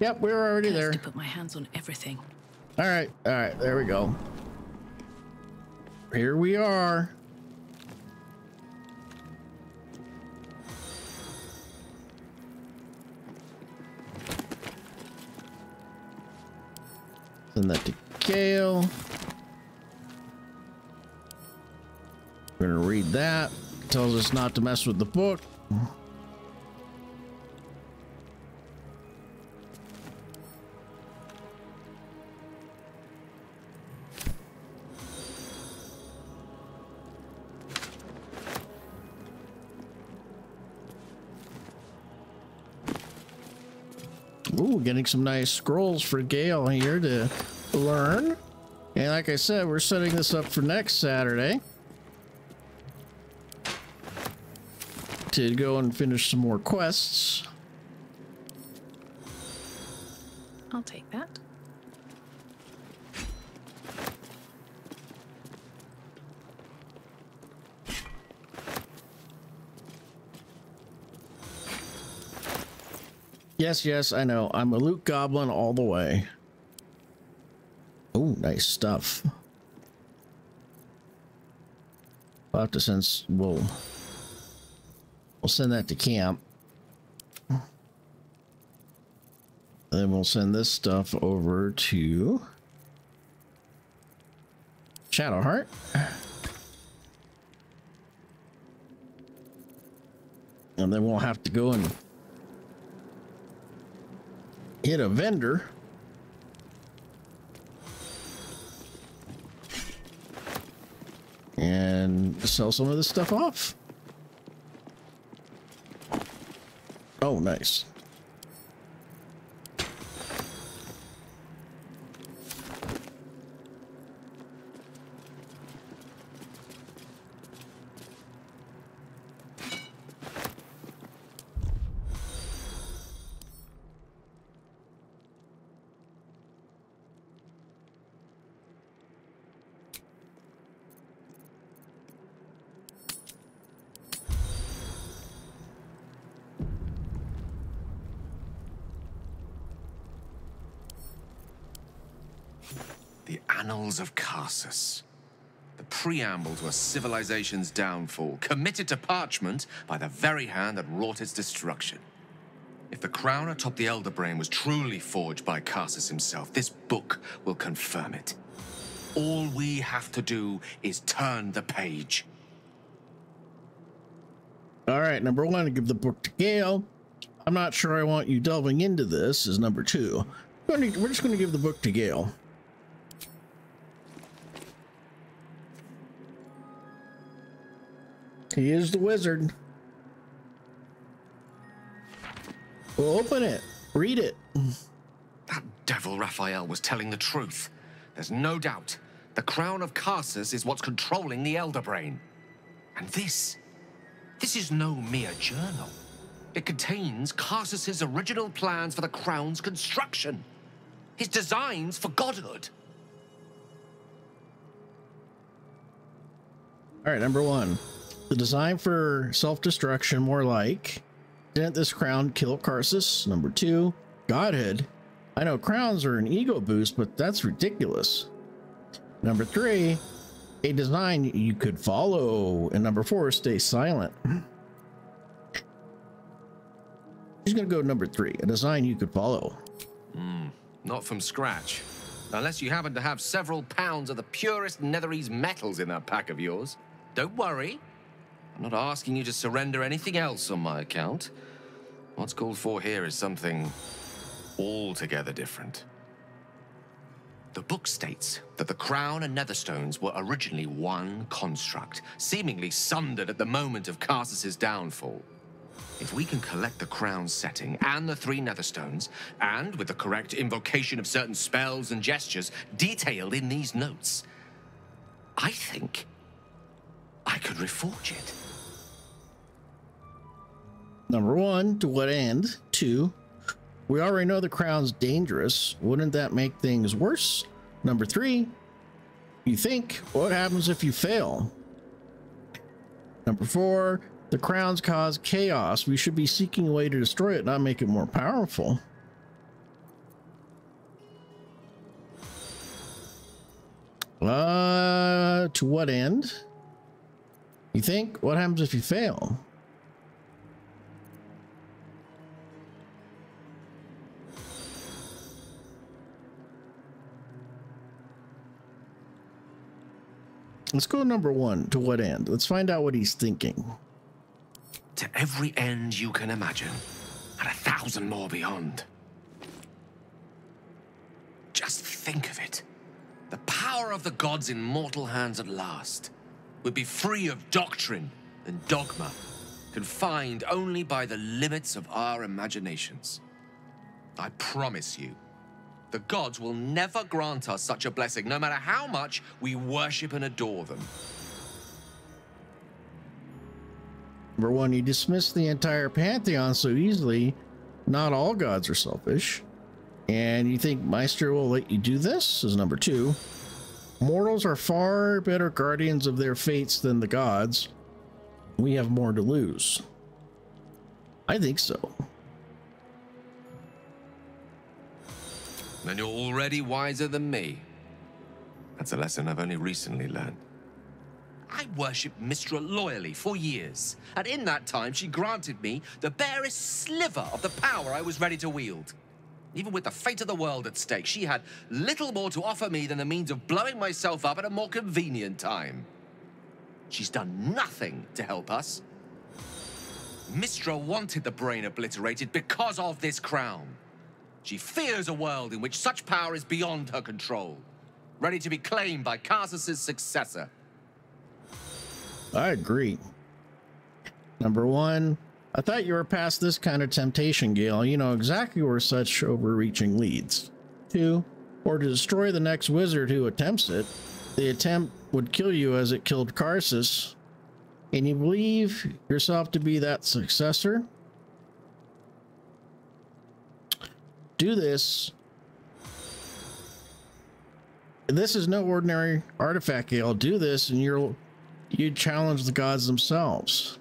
Yep, we were already there. to put my hands on everything. All right, all right, there we go. Here we are. Tells us not to mess with the book. Ooh, getting some nice scrolls for Gale here to learn. And like I said, we're setting this up for next Saturday. To go and finish some more quests. I'll take that. Yes, yes, I know. I'm a loot goblin all the way. Oh, nice stuff. I'll have to sense... we'll, we'll send that to camp. Then we'll send this stuff over to Shadowheart. And then we'll have to go and hit a vendor. And sell some of this stuff off. Oh, nice. The preamble to a civilization's downfall, committed to parchment by the very hand that wrought its destruction. If the crown atop the Elder Brain was truly forged by Karsus himself, this book will confirm it. All we have to do is turn the page. All right, number one, give the book to Gale. I'm not sure I want you delving into this, is number two. We're just going to give the book to Gale. He is the wizard. We'll open it. Read it. That devil Raphael was telling the truth. There's no doubt. The crown of Karsus is what's controlling the Elder Brain. And this, this is no mere journal. It contains Karsus's original plans for the crown's construction. His designs for godhood. All right, number one. The design for self-destruction, more like. Didn't this crown kill Karsus? Number two. Godhood. I know crowns are an ego boost, but that's ridiculous. Number three. A design you could follow. And number four, stay silent. He's gonna go number three. A design you could follow. Hmm. Not from scratch. Unless you happen to have several pounds of the purest Netherese metals in that pack of yours. Don't worry. I'm not asking you to surrender anything else on my account. What's called for here is something altogether different. The book states that the crown and netherstones were originally one construct, seemingly sundered at the moment of Karsus's downfall. If we can collect the crown setting and the three netherstones, and with the correct invocation of certain spells and gestures detailed in these notes, I think I could reforge it. Number one, to what end? Two, we already know the crown's dangerous. Wouldn't that make things worse? Number three, you think, what happens if you fail? Number four, the crowns cause chaos. We should be seeking a way to destroy it, not make it more powerful. Uh, to what end? You think? What happens if you fail? Let's go number one. To what end? Let's find out what he's thinking. To every end you can imagine, and a thousand more beyond. Just think of it. The power of the gods in mortal hands at last would be free of doctrine and dogma, confined only by the limits of our imaginations. I promise you, the gods will never grant us such a blessing, no matter how much we worship and adore them. Number one, you dismiss the entire pantheon so easily. Not all gods are selfish. And you think Mystra will let you do this? Is number two. Mortals are far better guardians of their fates than the gods. We have more to lose. I think so. Then you're already wiser than me. That's a lesson I've only recently learned. I worshipped Mystra loyally for years, and in that time she granted me the barest sliver of the power I was ready to wield. Even with the fate of the world at stake, she had little more to offer me than the means of blowing myself up at a more convenient time. She's done nothing to help us. Mystra wanted the brain obliterated because of this crown. She fears a world in which such power is beyond her control, ready to be claimed by Karsus's successor. I agree. Number one, I thought you were past this kind of temptation, Gale. You know exactly where such overreaching leads. Two, or to destroy the next wizard who attempts it. The attempt would kill you as it killed Karsus. And you believe yourself to be that successor? Do this. This is no ordinary artifact, Gale. Do this and you'll you challenge the gods themselves.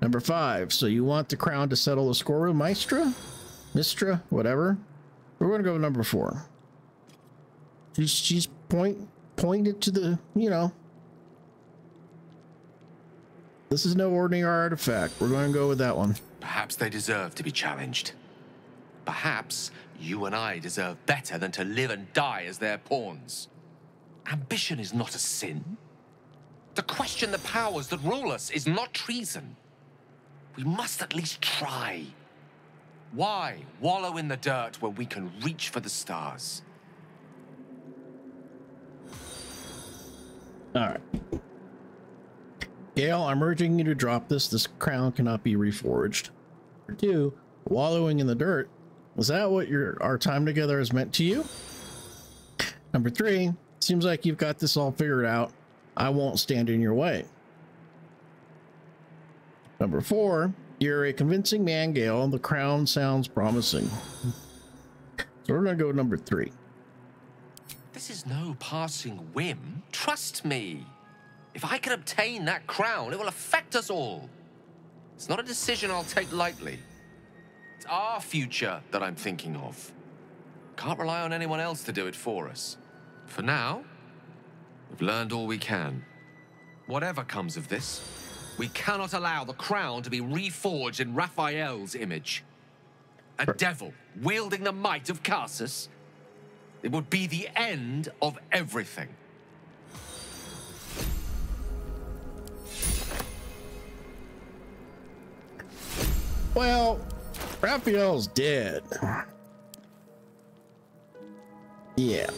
Number five. So you want the crown to settle the score with Maestra? Mystra? Whatever. We're going to go with number four. She's she's point pointed to the you know. This is no ordinary artifact. We're going to go with that one. Perhaps they deserve to be challenged. Perhaps you and I deserve better than to live and die as their pawns. Ambition is not a sin. To question the powers that rule us is not treason. We must at least try. Why wallow in the dirt when we can reach for the stars? All right. Gale, I'm urging you to drop this. This crown cannot be reforged. Number two, wallowing in the dirt. Was that what your our time together has meant to you? Number three, seems like you've got this all figured out. I won't stand in your way. Number four, you're a convincing man, Gale. The crown sounds promising. So we're gonna go number three. This is no passing whim. Trust me. If I can obtain that crown, it will affect us all. It's not a decision I'll take lightly. It's our future that I'm thinking of. Can't rely on anyone else to do it for us. For now, we've learned all we can. Whatever comes of this, we cannot allow the crown to be reforged in Raphael's image. A devil wielding the might of Karsus. It would be the end of everything. Well, Raphael's dead. Yeah.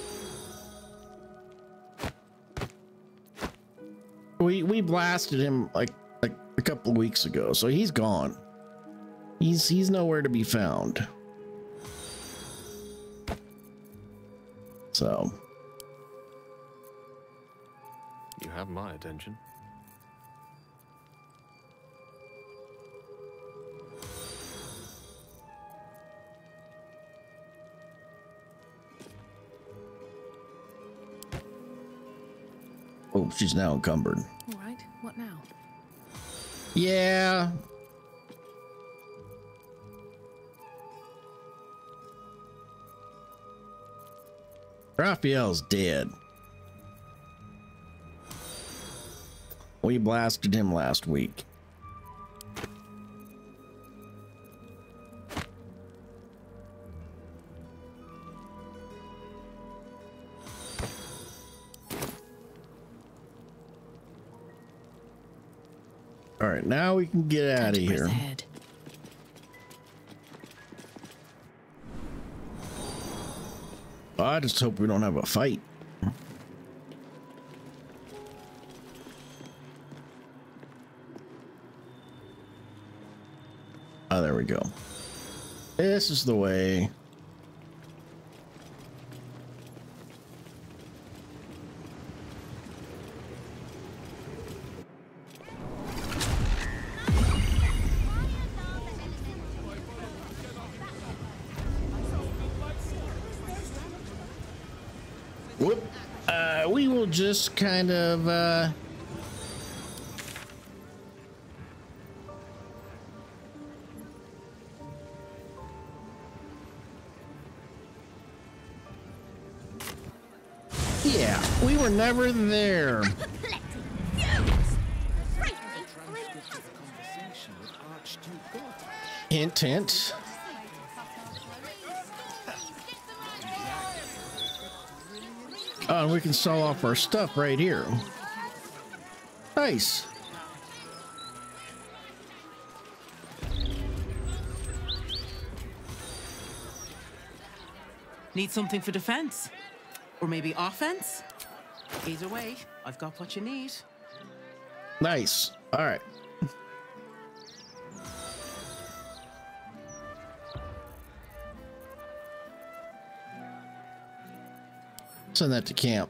We we blasted him like like a couple weeks ago, so he's gone. He's he's nowhere to be found. So You have my attention. Oh, she's now encumbered. All right, what now? Yeah. Raphael's dead. We blasted him last week. Now we can get out of Time to press here. ahead. I just hope we don't have a fight. Oh, there we go. This is the way. Kind of, uh... Yeah, we were never there. (laughs) Hint, hint. Oh, and we can sell off our stuff right here. Nice. Need something for defense? Or maybe offense? Either way, I've got what you need. Nice. All right. Send that to camp.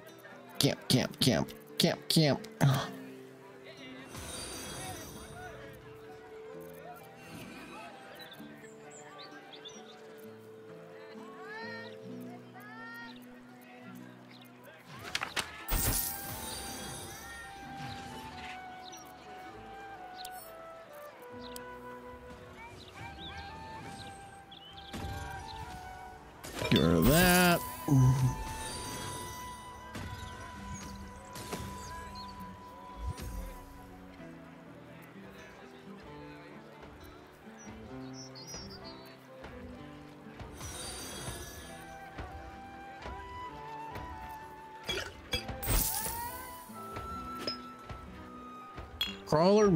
Camp, camp, camp, camp, camp.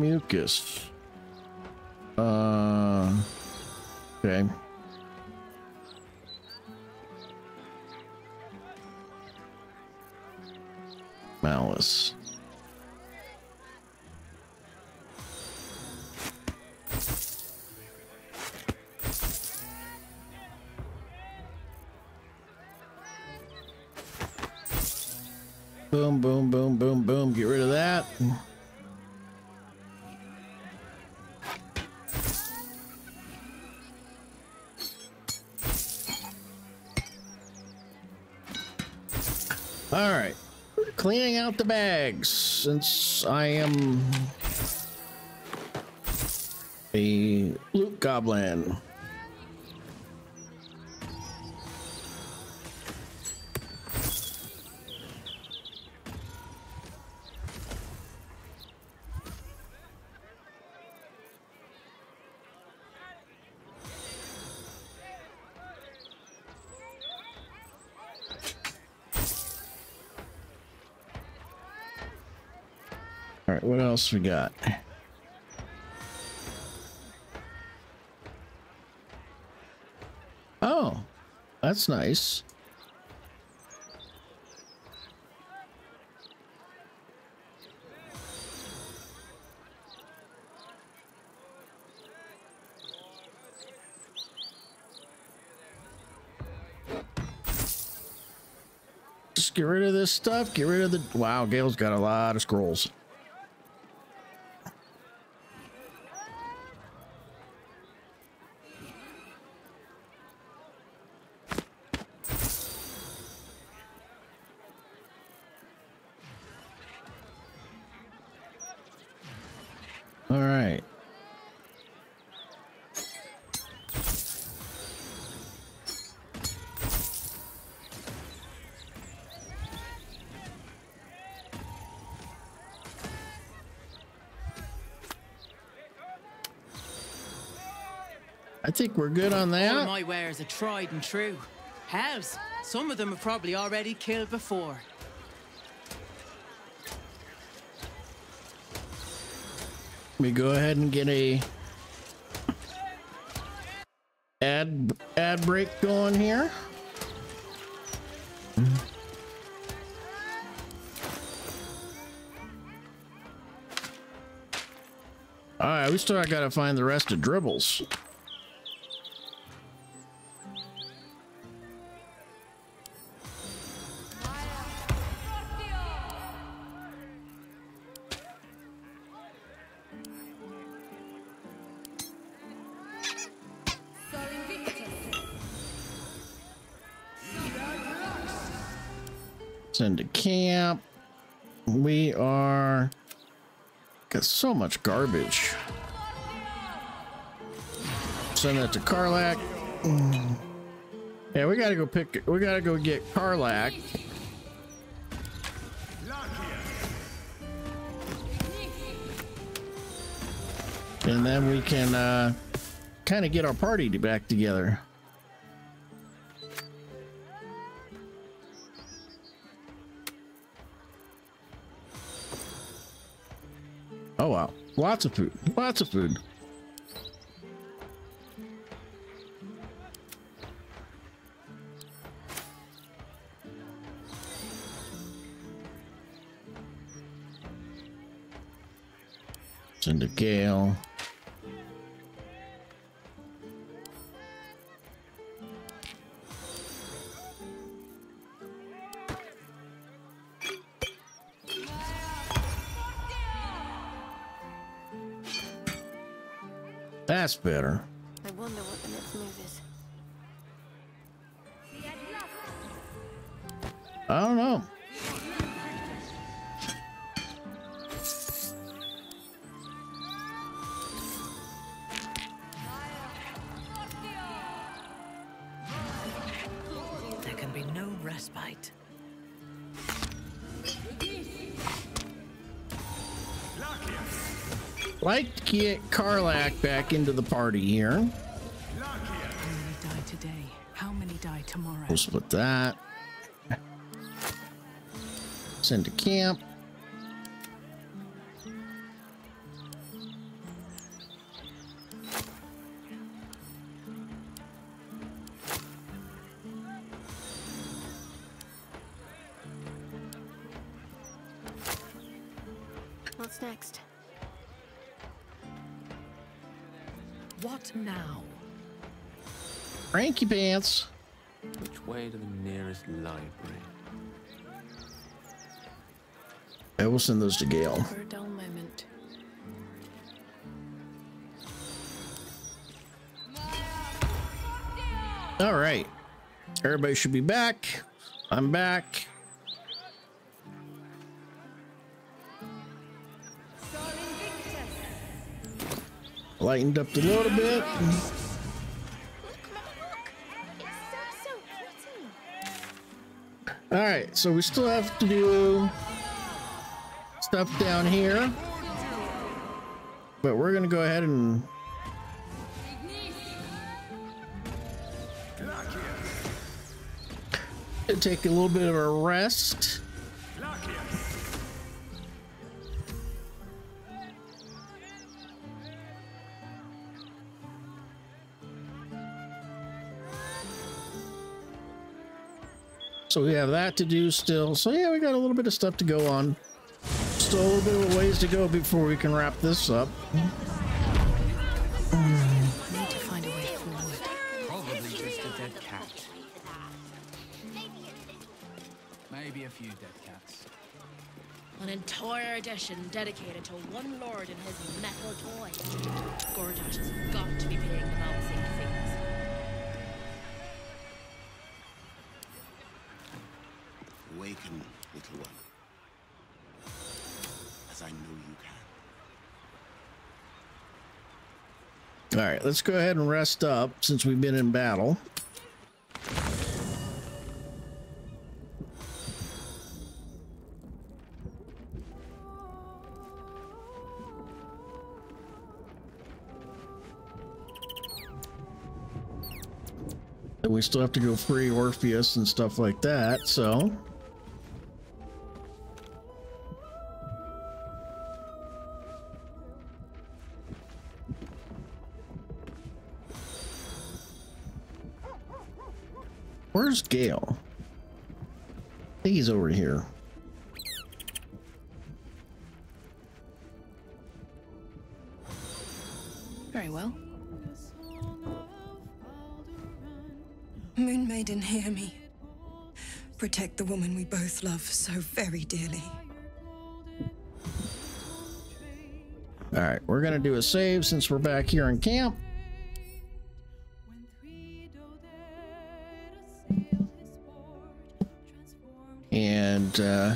Mucus. Bags since I am a loot goblin. Else we got? Oh, that's nice. Just get rid of this stuff. Get rid of the. Wow, Gale's got a lot of scrolls. We're good on All that. my wares are tried and true. Hells, some of them have probably already killed before. We go ahead and get a ad ad break going here. All right, we still got to find the rest of Dribbles. So much garbage. Send that to Karlach. Mm. Yeah, we gotta go pick. We gotta go get Karlach. And then we can uh, kind of get our party back together. Lots of food, lots of food. Send a Gale. Better. I wonder what the next move is. I don't know. There can be no respite. Like to get Karlach back into the party here. How many die today? How many die tomorrow? We'll split that. Send to camp. I will send those to Gale. For a dull moment. All right. Everybody should be back. I'm back. Lightened up a little bit. Look, Mama, look! It's so, so pretty. All right, so we still have to do stuff down here. But we're going to go ahead and take a little bit of a rest. So we have that to do still. So yeah, we got a little bit of stuff to go on. Still a little bit of ways to go before we can wrap this up. Need to find a way forward. Probably just a dead cat. Maybe a few dead cats. An entire edition dedicated to one lord and his metal toy. Gortash has got to be paying the bouncing fees. Awaken, little one. All right, let's go ahead and rest up since we've been in battle. And we still have to go free Orpheus and stuff like that, so. Gale? I think he's over here. Very well. Moon Maiden, hear me. Protect the woman we both love so very dearly. All right, we're gonna do a save since we're back here in camp. And uh,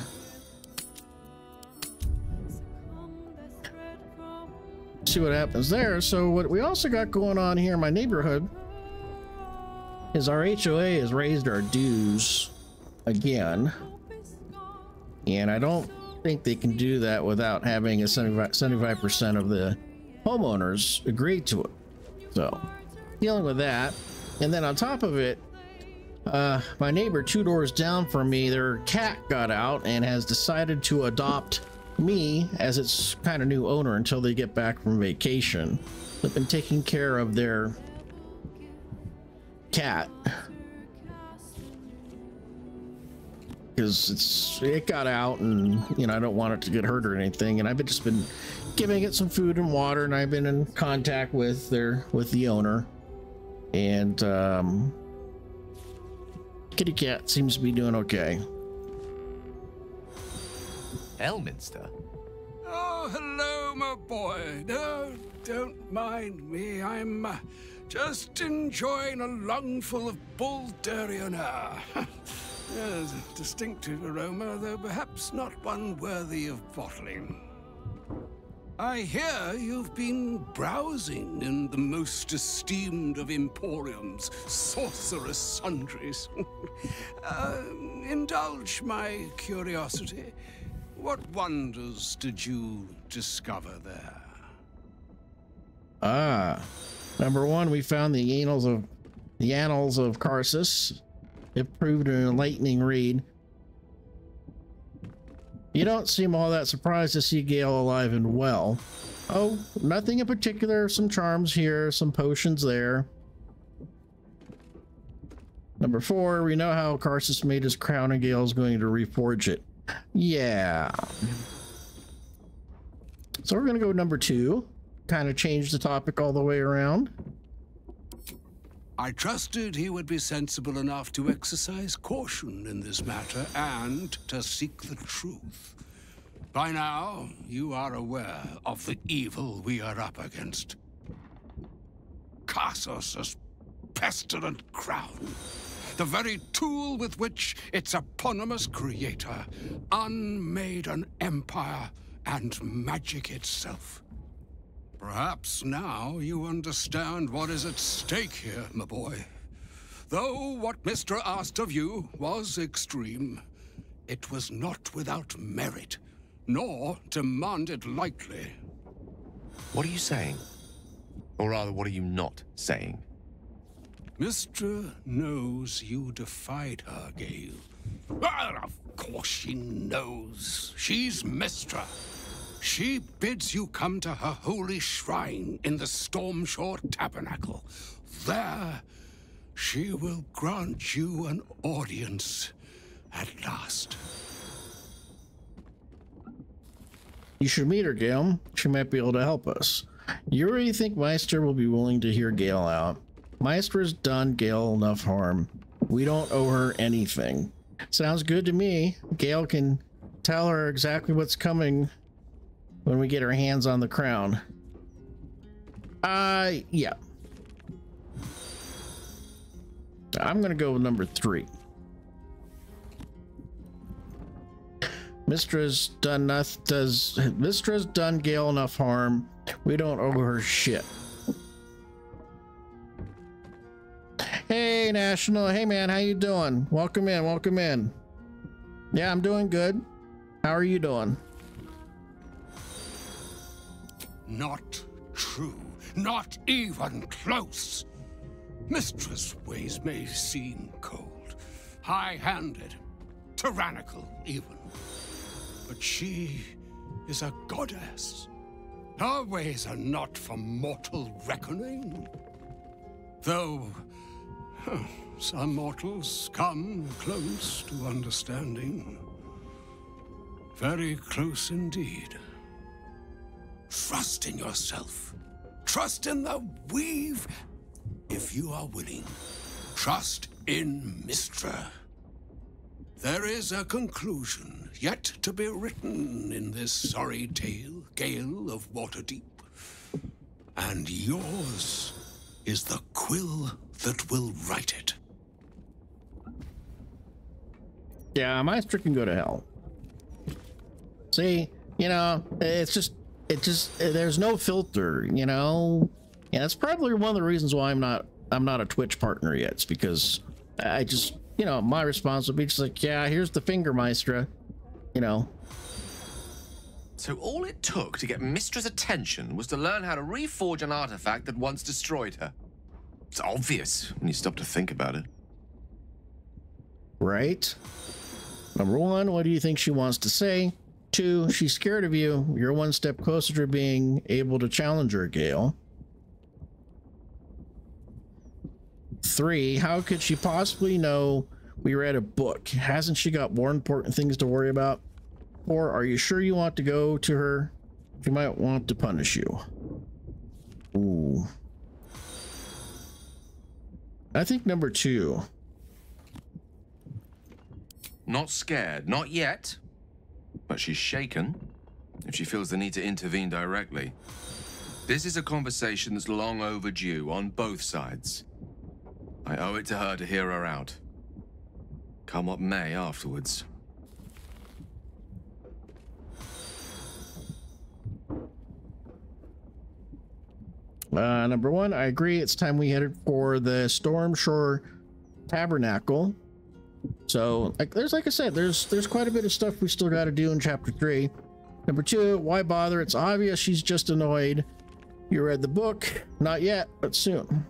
see what happens there. So what we also got going on here in my neighborhood is our HOA has raised our dues again. And I don't think they can do that without having a 75 percent of the homeowners agree to it. So dealing with that. And then on top of it, uh, my neighbor two doors down from me, their cat got out and has decided to adopt me as its kind of new owner until they get back from vacation. They've been taking care of their cat because it's it got out and you know I don't want it to get hurt or anything and I've been, just been giving it some food and water and I've been in contact with their with the owner and um kitty cat seems to be doing okay Elminster? Oh, hello, my boy. No, don't mind me. I'm uh, just enjoying a lungful of bull durian air. Yes, a distinctive aroma, though perhaps not one worthy of bottling. I hear you've been browsing in the most esteemed of emporiums, Sorcerous Sundries. (laughs) uh, indulge my curiosity. What wonders did you discover there? ah number one we found the annals of the annals of Karsus it proved an enlightening read you don't seem all that surprised to see Gale alive and well. Oh, nothing in particular. Some charms here, some potions there. Number four, we know how Karsus made his crown and Gale's going to reforge it. Yeah. So we're gonna go number two. Kind of change the topic all the way around. I trusted he would be sensible enough to exercise caution in this matter and to seek the truth. By now, you are aware of the evil we are up against. Karsus' pestilent crown. The very tool with which its eponymous creator unmade an empire and magic itself. Perhaps now you understand what is at stake here, my boy. Though what Mystra asked of you was extreme, it was not without merit, nor demanded lightly. What are you saying? Or rather, what are you not saying? Mystra knows you defied her, Gale. Well, of course she knows. She's Mystra. She bids you come to her holy shrine in the Stormshore Tabernacle. There, she will grant you an audience at last. You should meet her, Gale. She might be able to help us. You really think Meister will be willing to hear Gale out? Meister's done Gale enough harm. We don't owe her anything. Sounds good to me. Gale can tell her exactly what's coming when we get our hands on the crown. Uh, yeah. I'm gonna go with number three. Mystra's done enough does Mystra's done Gale enough harm. We don't owe her shit. Hey National, hey man, how you doing? Welcome in, welcome in. Yeah, I'm doing good. How are you doing? Not true. Not even close. Mystra's ways may seem cold, high-handed, tyrannical even. But she is a goddess. Her ways are not for mortal reckoning. Though huh, some mortals come close to understanding. Very close indeed. Trust in yourself. Trust in the weave, if you are willing. Trust in Mystra. There is a conclusion yet to be written in this sorry tale, Gale of Waterdeep. And yours is the quill that will write it. Yeah, Maestro can go to hell. See, you know, it's just, it just, there's no filter, you know? Yeah, that's probably one of the reasons why I'm not, I'm not a Twitch partner yet. It's because I just, you know, my response would be just like, yeah, here's the finger maestra, you know. So all it took to get Mystra's attention was to learn how to reforge an artifact that once destroyed her. It's obvious when you stop to think about it. Right? Number one, what do you think she wants to say? Two, she's scared of you. You're one step closer to being able to challenge her, Gale. Three, how could she possibly know we read a book? Hasn't she got more important things to worry about? Or are you sure you want to go to her? She might want to punish you. Ooh. I think number two. Not scared, not yet. But she's shaken if she feels the need to intervene directly. This is a conversation that's long overdue on both sides. I owe it to her to hear her out. Come what may afterwards. Uh, number one, I agree. It's time we headed for the Stormshore Tabernacle. So, like, there's like I said, there's there's quite a bit of stuff we still got to do in chapter three. Number two, why bother? It's obvious she's just annoyed. You read the book? Not yet, but soon.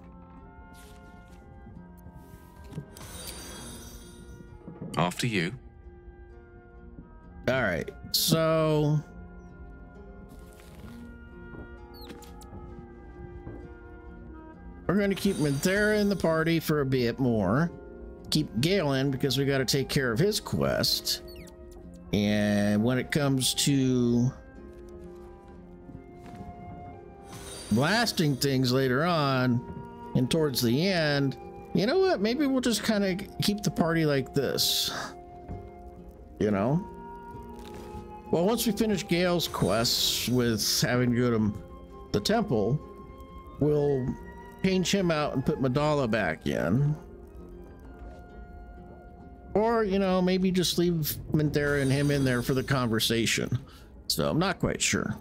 After you. All right. So we're going to keep Minthara in the party for a bit more. Keep Galen because we got to take care of his quest. And when it comes to blasting things later on and towards the end, you know what? Maybe we'll just kind of keep the party like this. You know? Well, once we finish Gale's quests with having to go to the temple, we'll change him out and put Madala back in. Or, you know, maybe just leave Minthara and him in there for the conversation. So I'm not quite sure.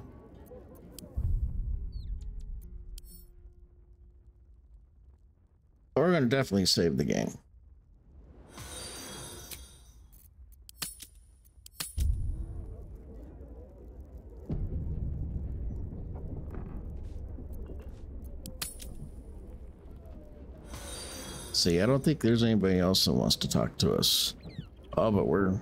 We're going to definitely save the game. See, I don't think there's anybody else that wants to talk to us. Oh, but we're... I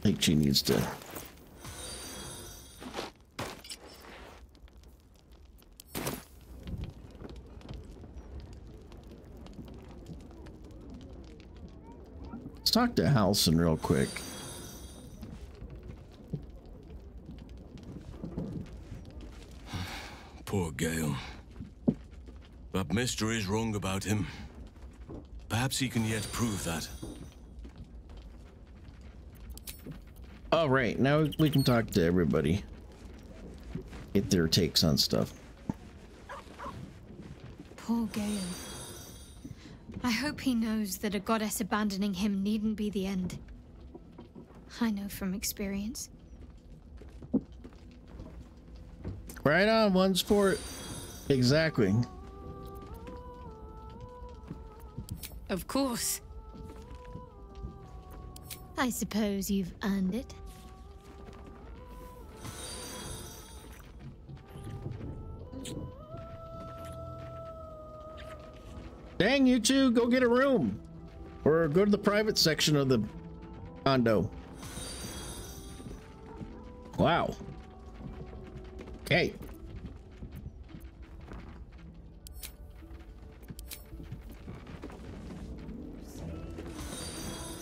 think she needs to... Let's talk to Halsin real quick. Poor Gale. But Mystra is wrong about him. Perhaps he can yet prove that. All right, now we can talk to everybody. Get their takes on stuff. Poor Gale. I hope he knows that a goddess abandoning him needn't be the end. I know from experience. Right on, one sport. Exactly. Of course. I suppose you've earned it. Dang, you two, go get a room. Or go to the private section of the condo. Wow.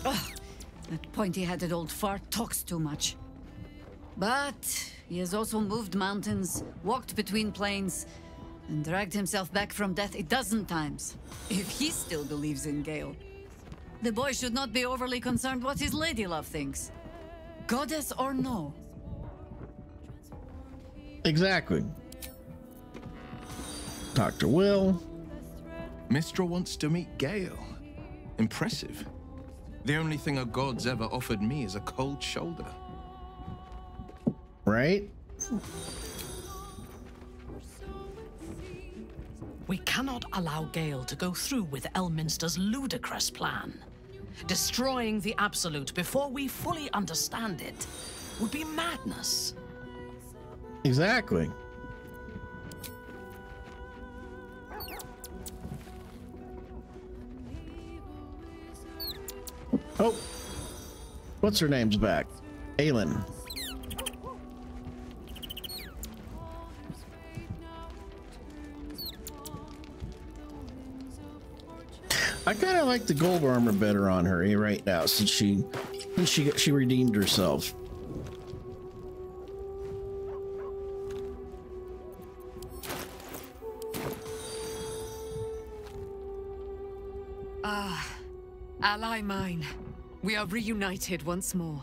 Ugh, that pointy-headed old fart talks too much. But he has also moved mountains, walked between planes, and dragged himself back from death a dozen times. If he still believes in Gale, the boy should not be overly concerned what his ladylove thinks. Goddess or no. Exactly. Dr. Will. Mystra wants to meet Gale. Impressive. The only thing a god's ever offered me is a cold shoulder. Right? We cannot allow Gale to go through with Elminster's ludicrous plan. Destroying the Absolute before we fully understand it would be madness. Exactly. Oh. What's her name's back? Aylin. I kind of like the gold armor better on her eh, right now since she since she she redeemed herself. Reunited once more.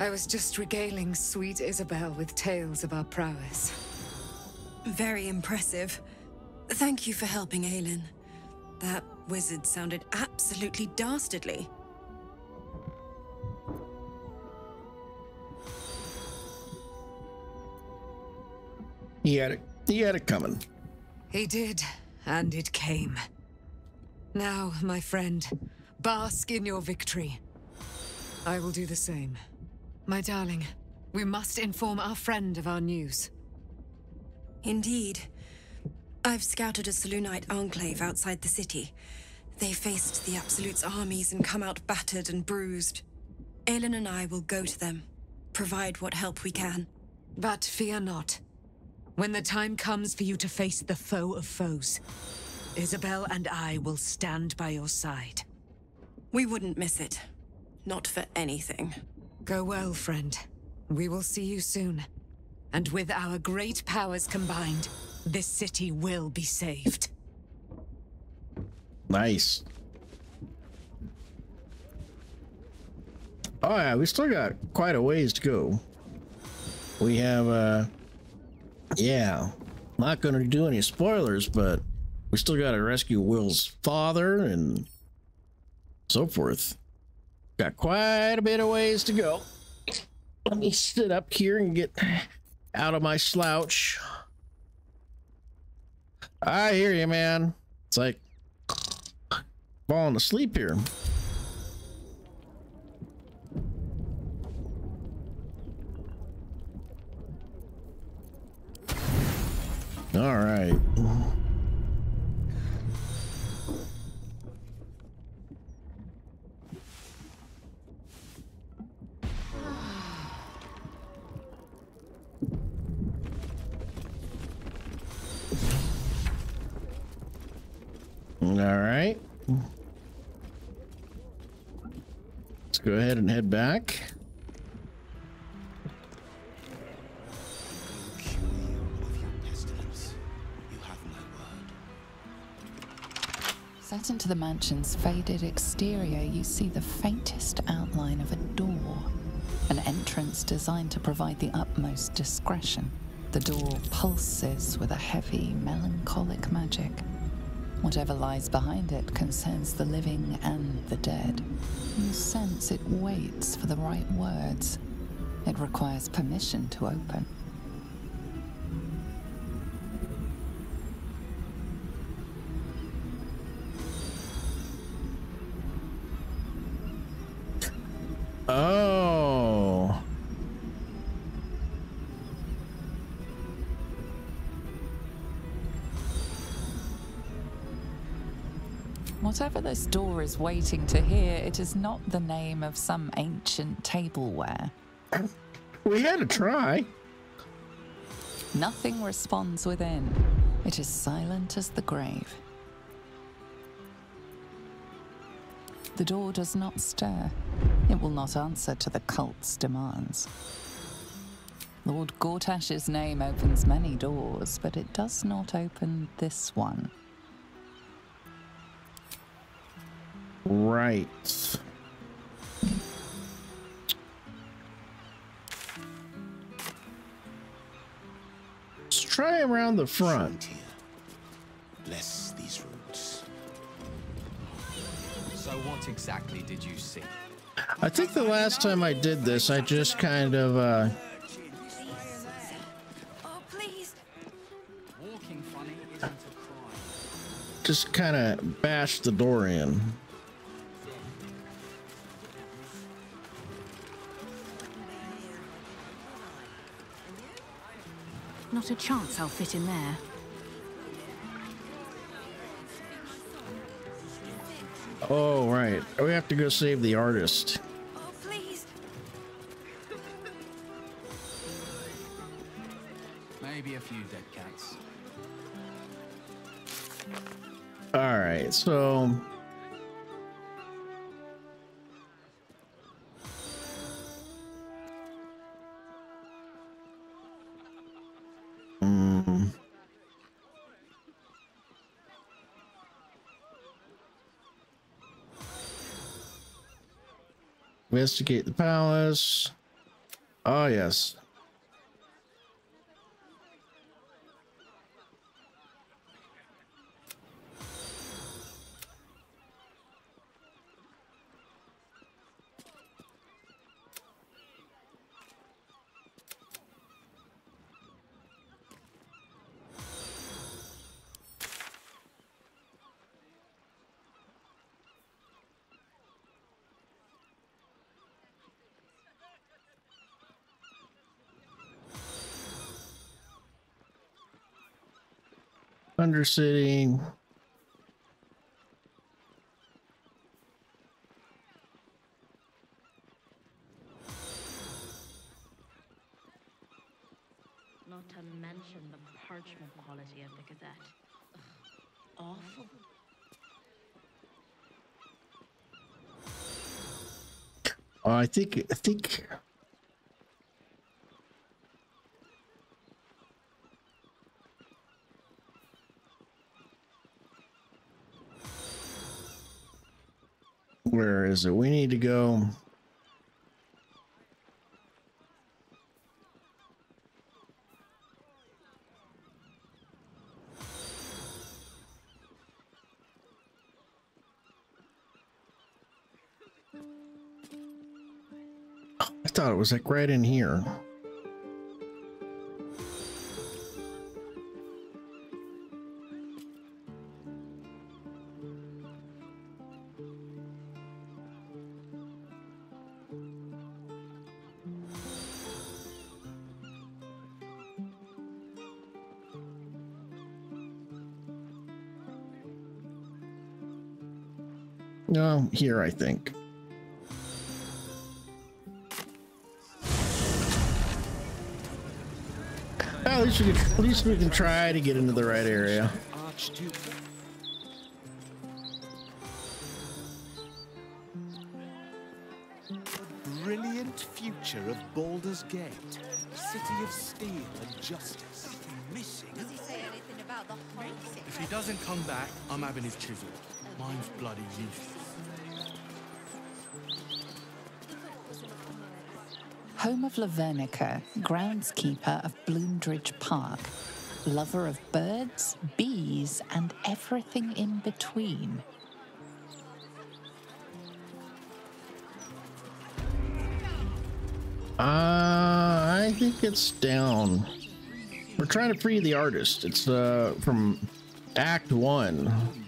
I was just regaling sweet Isobel with tales of our prowess. Very impressive. Thank you for helping Aylin. That wizard sounded absolutely dastardly. He had it. He had it coming. He did, and it came. Now, my friend, bask in your victory. I will do the same. My darling, we must inform our friend of our news. Indeed. I've scouted a Selûnite enclave outside the city. They faced the Absolute's armies and come out battered and bruised. Aylin and I will go to them, provide what help we can. But fear not. When the time comes for you to face the foe of foes, Isobel and I will stand by your side. We wouldn't miss it. Not for anything. Go well, friend. We will see you soon. And with our great powers combined, this city will be saved. Nice. Oh yeah, we still got quite a ways to go. We have uh yeah, not gonna do any spoilers, but we still gotta rescue Will's father and so forth. Got quite a bit of ways to go. Let me sit up here and get out of my slouch. I hear you, man. It's like falling asleep here. All right. All right. Let's go ahead and head back. Set into the mansion's faded exterior, you see the faintest outline of a door. An entrance designed to provide the utmost discretion. The door pulses with a heavy, melancholic magic. Whatever lies behind it concerns the living and the dead. You sense it waits for the right words. It requires permission to open. Oh. Whatever this door is waiting to hear, it is not the name of some ancient tableware. We had to try. Nothing responds within. It is silent as the grave. The door does not stir. It will not answer to the cult's demands. Lord Gortash's name opens many doors, but it does not open this one. Right. Let's try around the front. Bless these roots. So what exactly did you see? I think the last time I did this, I just kind of, uh, Walking funny isn't a crime. just kind of bashed the door in. Not a chance I'll fit in there. Oh, right. We have to go save the artist. Maybe a few dead cats. All right, so Investigate the palace. Oh, yes. Undercity. Not to mention the parchment quality of the Gazette. Ugh, awful. I think I think is it? We need to go. I thought it was like right in here. Here I think. Well, at least we can, at least we can try to get into the right area. Archduke. A brilliant future of Baldur's Gate. City of steel and justice. Missing. Does he say anything about the racing? If he doesn't come back, I'm having his chisel. Mine's bloody useless. home of Lavernica, groundskeeper of Bloomridge Park, lover of birds, bees, and everything in between. Uh, I think it's down. We're trying to free the artist. It's uh, from Act 1.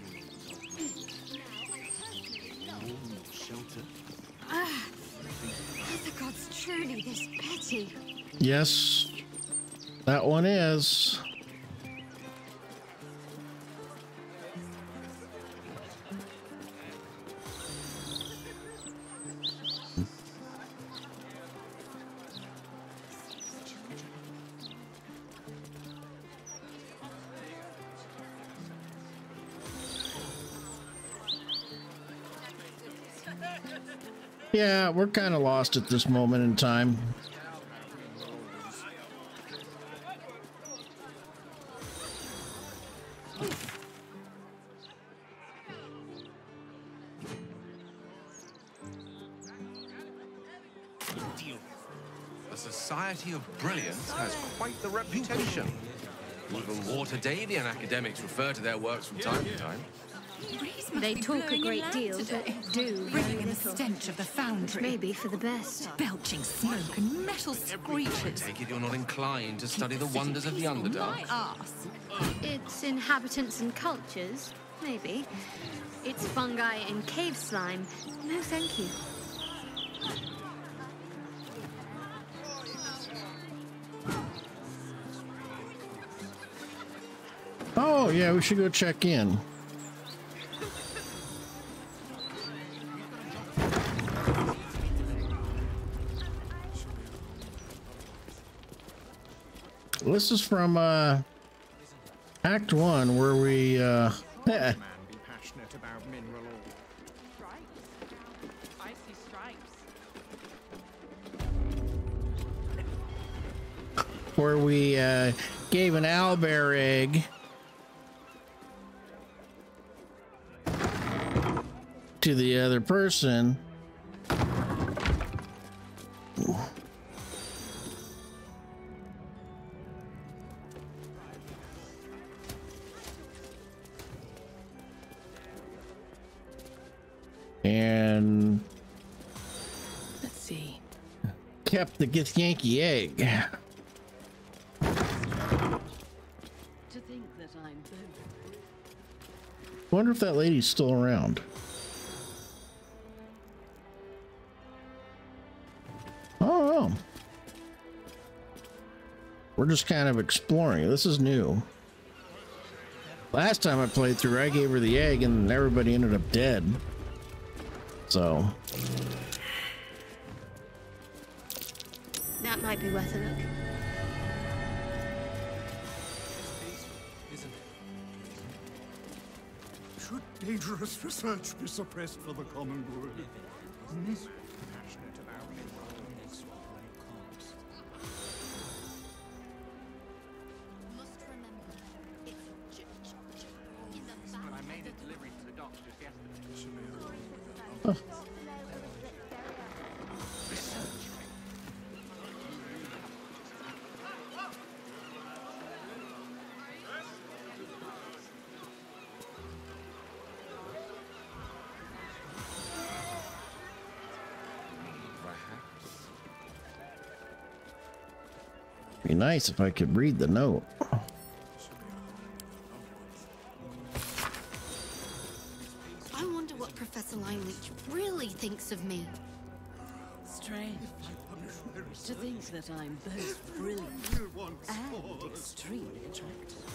Yes, that one is. Yeah, we're kind of lost at this moment in time. Academics refer to their works from time to time. They talk a great deal, but do very Bringing in the stench of the foundry. Maybe for the best. Belching smoke and metal screeches. Take it you're not inclined to study the wonders of the Underdark. Ass. Its inhabitants and cultures, maybe. Its fungi and cave slime. No, thank you. Oh, yeah, we should go check in. This is from uh, Act 1, where we. Uh, (laughs) be passionate about mineral ore. I see stripes. where we uh, gave an owlbear egg to the other person. And Let's see. kept the Githyanki egg. To think that I'm. Wonder if that lady's still around. We're just kind of exploring. This is new. Last time I played through, I gave her the egg and everybody ended up dead. So, That might be worth a look. Should dangerous research be suppressed for the common good? Hmm? Nice if I could read the note. I wonder what Professor Lineleach really thinks of me. Strange. To think that I'm both brilliant and extremely attractive.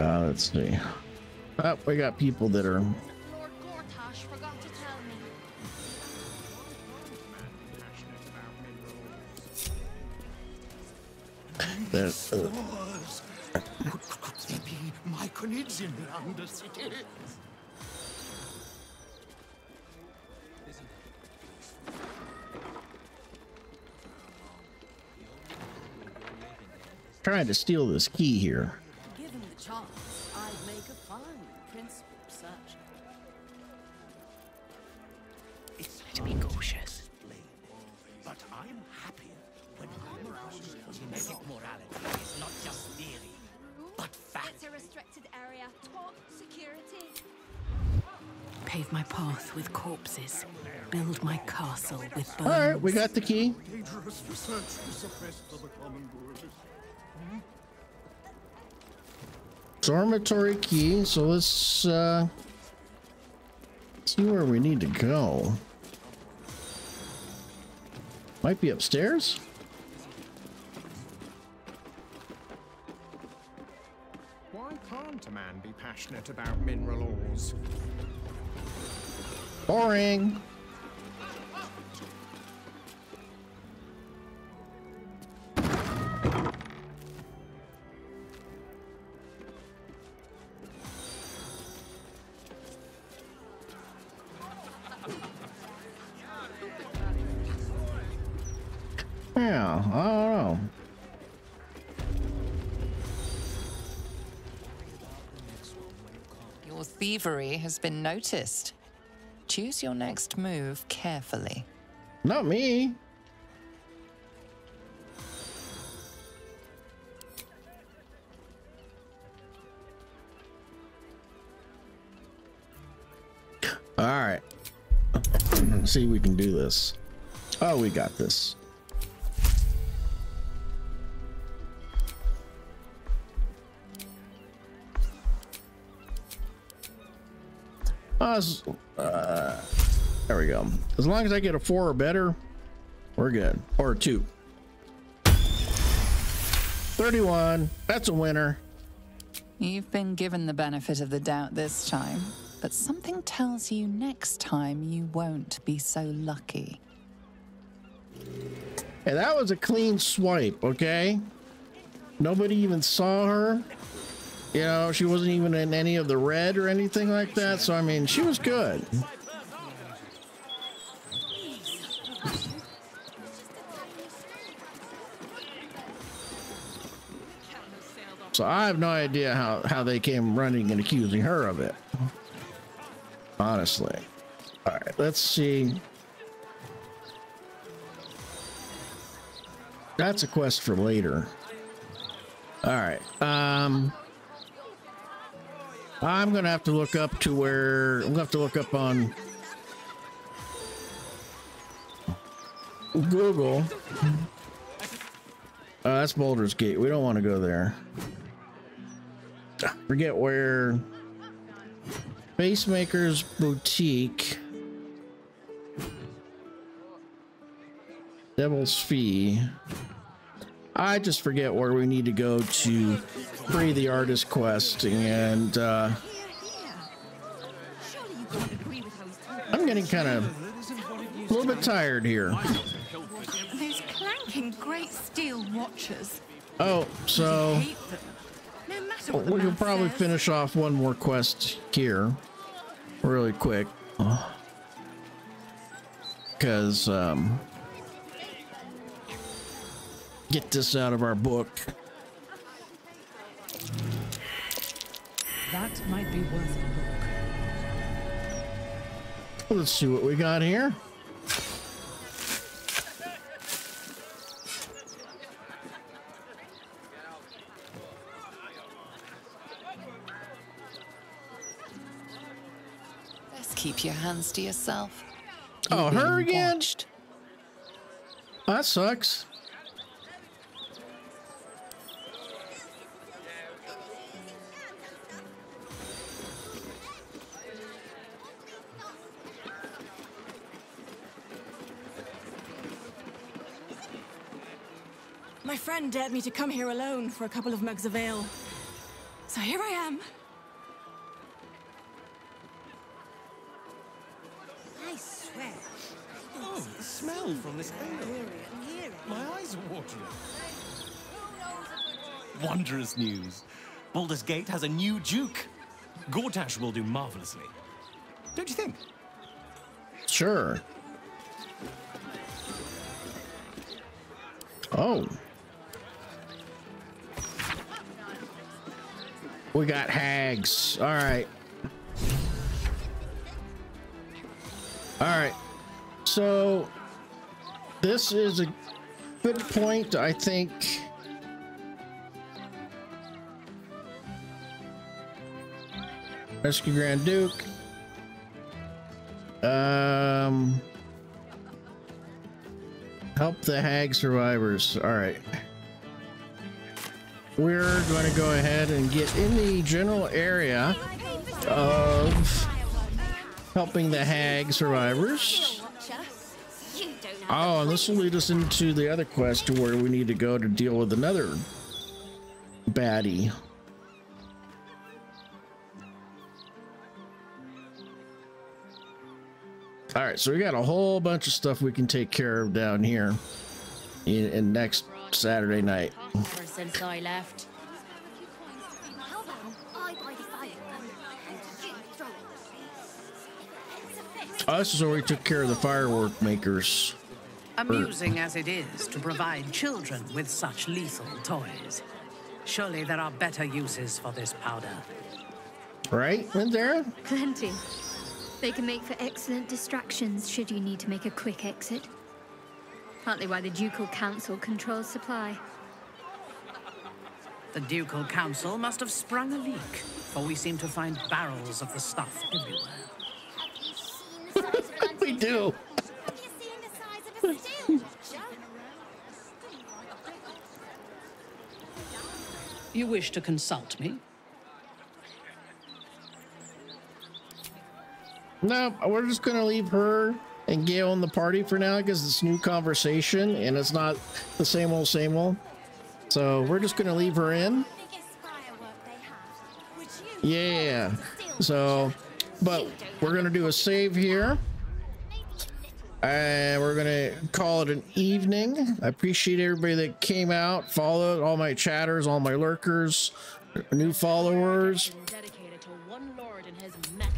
Uh, let's see. Oh, we got people that are Lord Gortash forgot to tell me. that. Uh, Wars. Could, could they be Myconids in the Undercity? trying to steal this key here. We got the key. Dangerous research be suppressed for the common good. Dormitory key. So let's uh, see where we need to go. Might be upstairs. Why can't a man be passionate about mineral ores? Boring. I don't know. Your thievery has been noticed. Choose your next move carefully. Not me. All right. See if we can do this. Oh, we got this. Uh, s- uh, there we go. As long as I get a four or better, we're good. Or a two. 31. That's a winner. You've been given the benefit of the doubt this time, but something tells you next time you won't be so lucky. Hey, that was a clean swipe, okay? Nobody even saw her. You know, she wasn't even in any of the red or anything like that. So, I mean, she was good. So I have no idea how, how they came running and accusing her of it. Honestly. All right, let's see. That's a quest for later. All right. Um I'm to have to look up to where I'm to have to look up on Google. Uh, that's Baldur's Gate. We don't want to go there. Forget where Basemaker's Boutique. Devil's Fee. I just forget where we need to go to free the artist quest and uh, I'm getting kind of a little bit tired here. Those clanking great steel watches. Oh, so Hate them. No matter what the we can probably finish off one more quest here really quick. Because, um, get this out of our book. That might be worth a look. Let's see what we got here. Best keep your hands to yourself. Oh, You've oh, her again? Watched. That sucks. Friend dared me to come here alone for a couple of mugs of ale. So here I am. I swear. Oh, the smell from this ale. My eyes are watering. Wondrous news. Baldur's Gate has a new Duke. Gortash will do marvelously. Don't you think? Sure. Oh. We got hags. All right. All right. So this is a good point, I think. Rescue Grand Duke. Um, help the hag survivors. All right. We're going to go ahead and get in the general area of helping the hag survivors. Oh, and this will lead us into the other quest to where we need to go to deal with another baddie. All right, so we got a whole bunch of stuff we can take care of down here in, in next Saturday night. Ever since I left. How about I buy the fire and you throw it? Oh, this is where we took care of the firework makers. Amusing as it is to provide children with such lethal toys. Surely there are better uses for this powder. Right, there? Plenty. They can make for excellent distractions should you need to make a quick exit. Partly why the Ducal Council controls supply. The Ducal Council must have sprung a leak, for we seem to find barrels of the stuff everywhere. we do. You wish to consult me? No, we're just gonna leave her and Gale in the party for now because it's new conversation and it's not the same old same old. So we're just gonna leave her in. Yeah. So, but we're gonna do a save here. And we're gonna call it an evening. I appreciate everybody that came out, followed all my chatters, all my lurkers, new followers,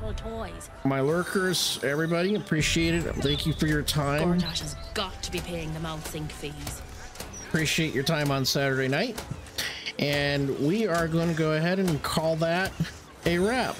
metal toys. my lurkers, everybody. Appreciate it. Thank you for your time. Gortash has got to be paying the mouth sync fees. Appreciate your time on Saturday night. And we are going to go ahead and call that a wrap.